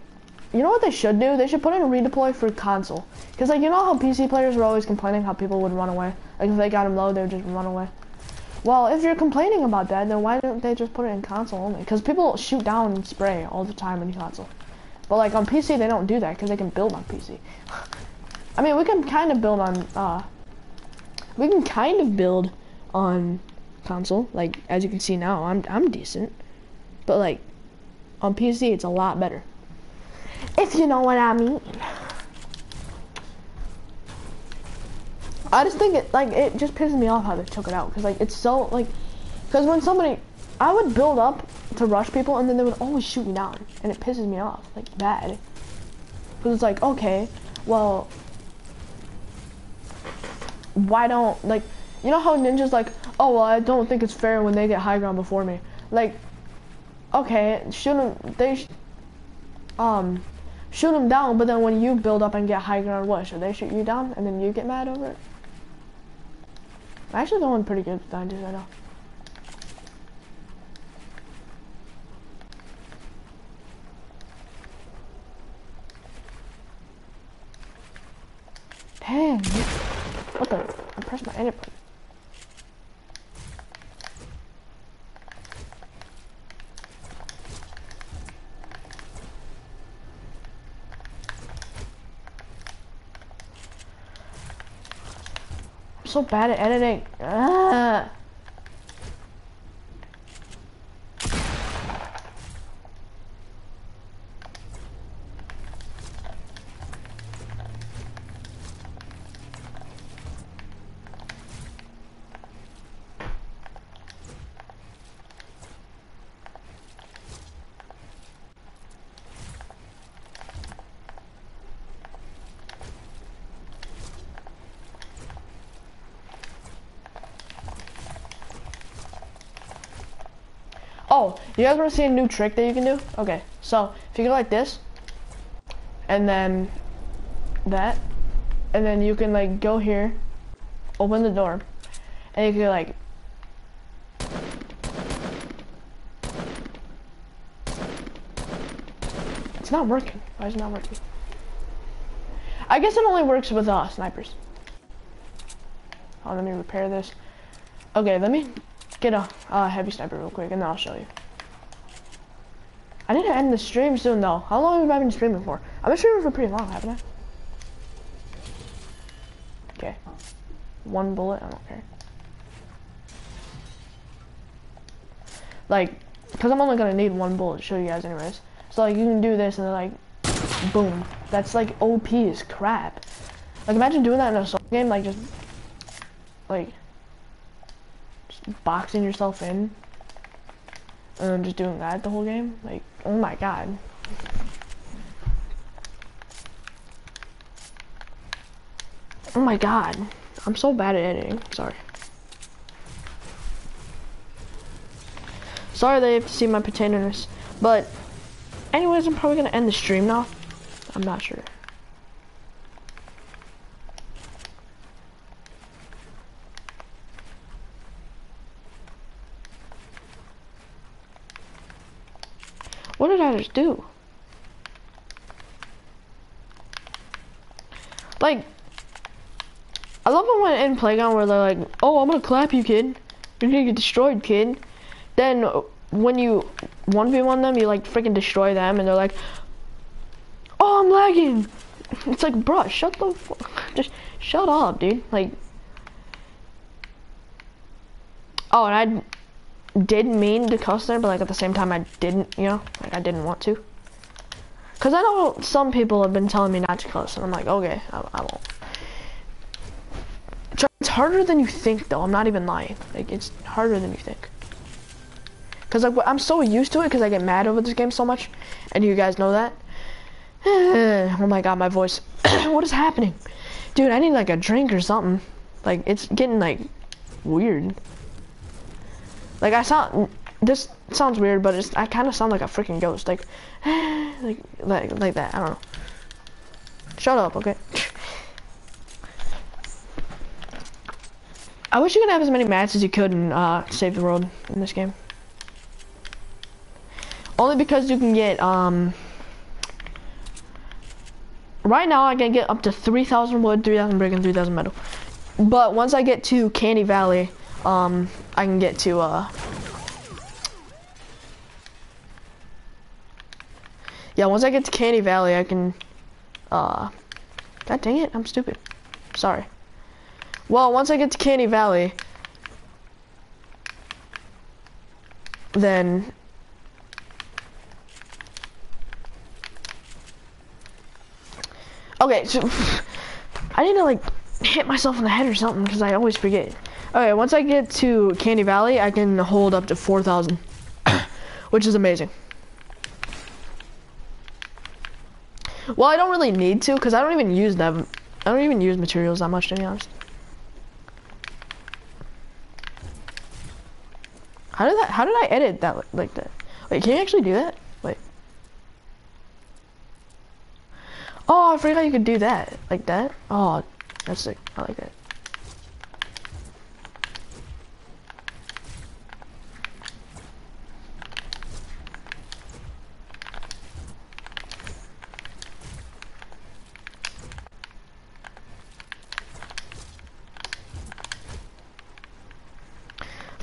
you know what they should do? They should put in a redeploy for console. Cause like you know how PC players were always complaining how people would run away. Like if they got them low, they would just run away. Well, if you're complaining about that, then why don't they just put it in console only? Because people shoot down and spray all the time in console. But like on PC, they don't do that because they can build on PC. I mean, we can kind of build on, uh, we can kind of build on console. Like, as you can see now, I'm, I'm decent. But like, on PC, it's a lot better. If you know what I mean. I just think it, like, it just pisses me off how they took it out. Because, like, it's so, like, because when somebody, I would build up to rush people and then they would always shoot me down. And it pisses me off, like, bad. Because it's like, okay, well, why don't like you know how ninjas like oh well I don't think it's fair when they get high ground before me like okay shouldn't they sh um shoot them down but then when you build up and get high ground what should they shoot you down and then you get mad over it I'm actually going pretty good with 90s right now Dang. What the? I pressed my edit button. So bad at editing. Ah. Oh, you guys want to see a new trick that you can do? Okay, so if you go like this, and then that, and then you can like go here, open the door, and you can like. It's not working. Why is it not working? I guess it only works with uh, snipers. Oh, let me repair this. Okay, let me get a uh, heavy sniper real quick, and then I'll show you. I need to end the stream soon, though. How long have I been streaming for? I've been streaming for pretty long, haven't I? Okay. One bullet, I don't care. Like, because I'm only to need one bullet to show you guys anyways. So, like, you can do this, and then, like, boom. That's, like, OP as crap. Like, imagine doing that in a game, like, just, like, just boxing yourself in and then just doing that the whole game. Like, oh my god. Oh my god. I'm so bad at editing. Sorry. Sorry they have to see my potatoes. But, anyways, I'm probably going to end the stream now. I'm not sure. What did I just do? Like, I love it when in Playground where they're like, oh, I'm gonna clap you, kid. You're gonna get destroyed, kid. Then, when you 1v1 them, you like freaking destroy them, and they're like, oh, I'm lagging. It's like, bruh, shut the just shut up, dude. Like, oh, and I did mean to cuss there, but like at the same time I didn't, you know, like I didn't want to. Cause I know some people have been telling me not to cuss, and I'm like, okay, I, I won't. It's, harder than you think, though. I'm not even lying. Like it's harder than you think. Cause like I'm so used to it, cause I get mad over this game so much, and you guys know that. oh my god, my voice. what is happening, dude? I need like a drink or something. Like it's getting like weird. Like I sound, this sounds weird, but it's I kind of sound like a freaking ghost, like, like, like, like that. I don't know. Shut up, okay? I wish you could have as many mats as you could and uh, Save the World in this game. Only because you can get um. Right now, I can get up to 3,000 wood, 3,000 brick, and 3,000 metal. But once I get to Canny Valley, um, I can get to, uh, yeah, once I get to Canny Valley, I can, uh, god dang it, I'm stupid. Sorry. Well, once I get to Canny Valley, then, okay, so, I need to, like, hit myself in the head or something, because I always forget. Okay, once I get to Canny Valley, I can hold up to 4,000, which is amazing. Well, I don't really need to, because I don't even use them. I don't even use materials that much, to be honest. How did that, how did I edit that like that? Wait, can you actually do that? Wait. Oh, I forgot you could do that. Like that? Oh, that's sick. I like that.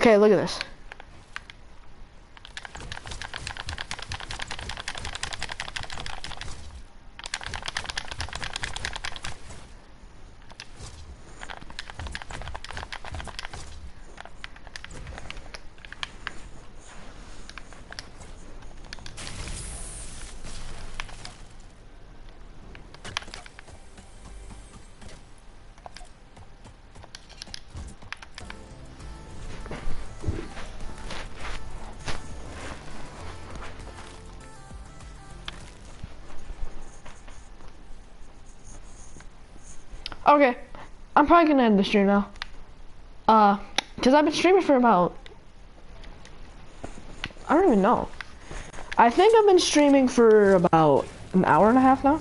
Okay, look at this. Okay, I'm probably gonna end the stream now. Uh, cause I've been streaming for about, I don't even know. I think I've been streaming for about an hour and a half now,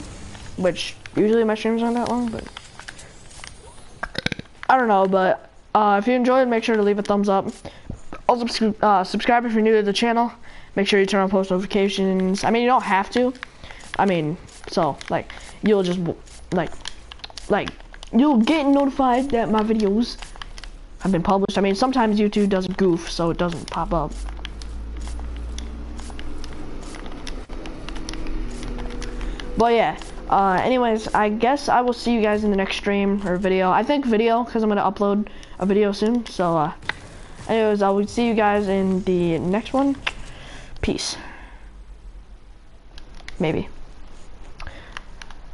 which usually my streams aren't that long, but I don't know. But uh, if you enjoyed, make sure to leave a thumbs up. Also, uh, subscribe if you're new to the channel. Make sure you turn on post notifications. I mean, you don't have to. I mean, so like you'll just like like you'll get notified that my videos have been published. I mean, sometimes YouTube does goof, so it doesn't pop up. But yeah, uh, anyways, I guess I will see you guys in the next stream or video. I think video, because I'm going to upload a video soon. So, uh, anyways, I will see you guys in the next one. Peace. Maybe.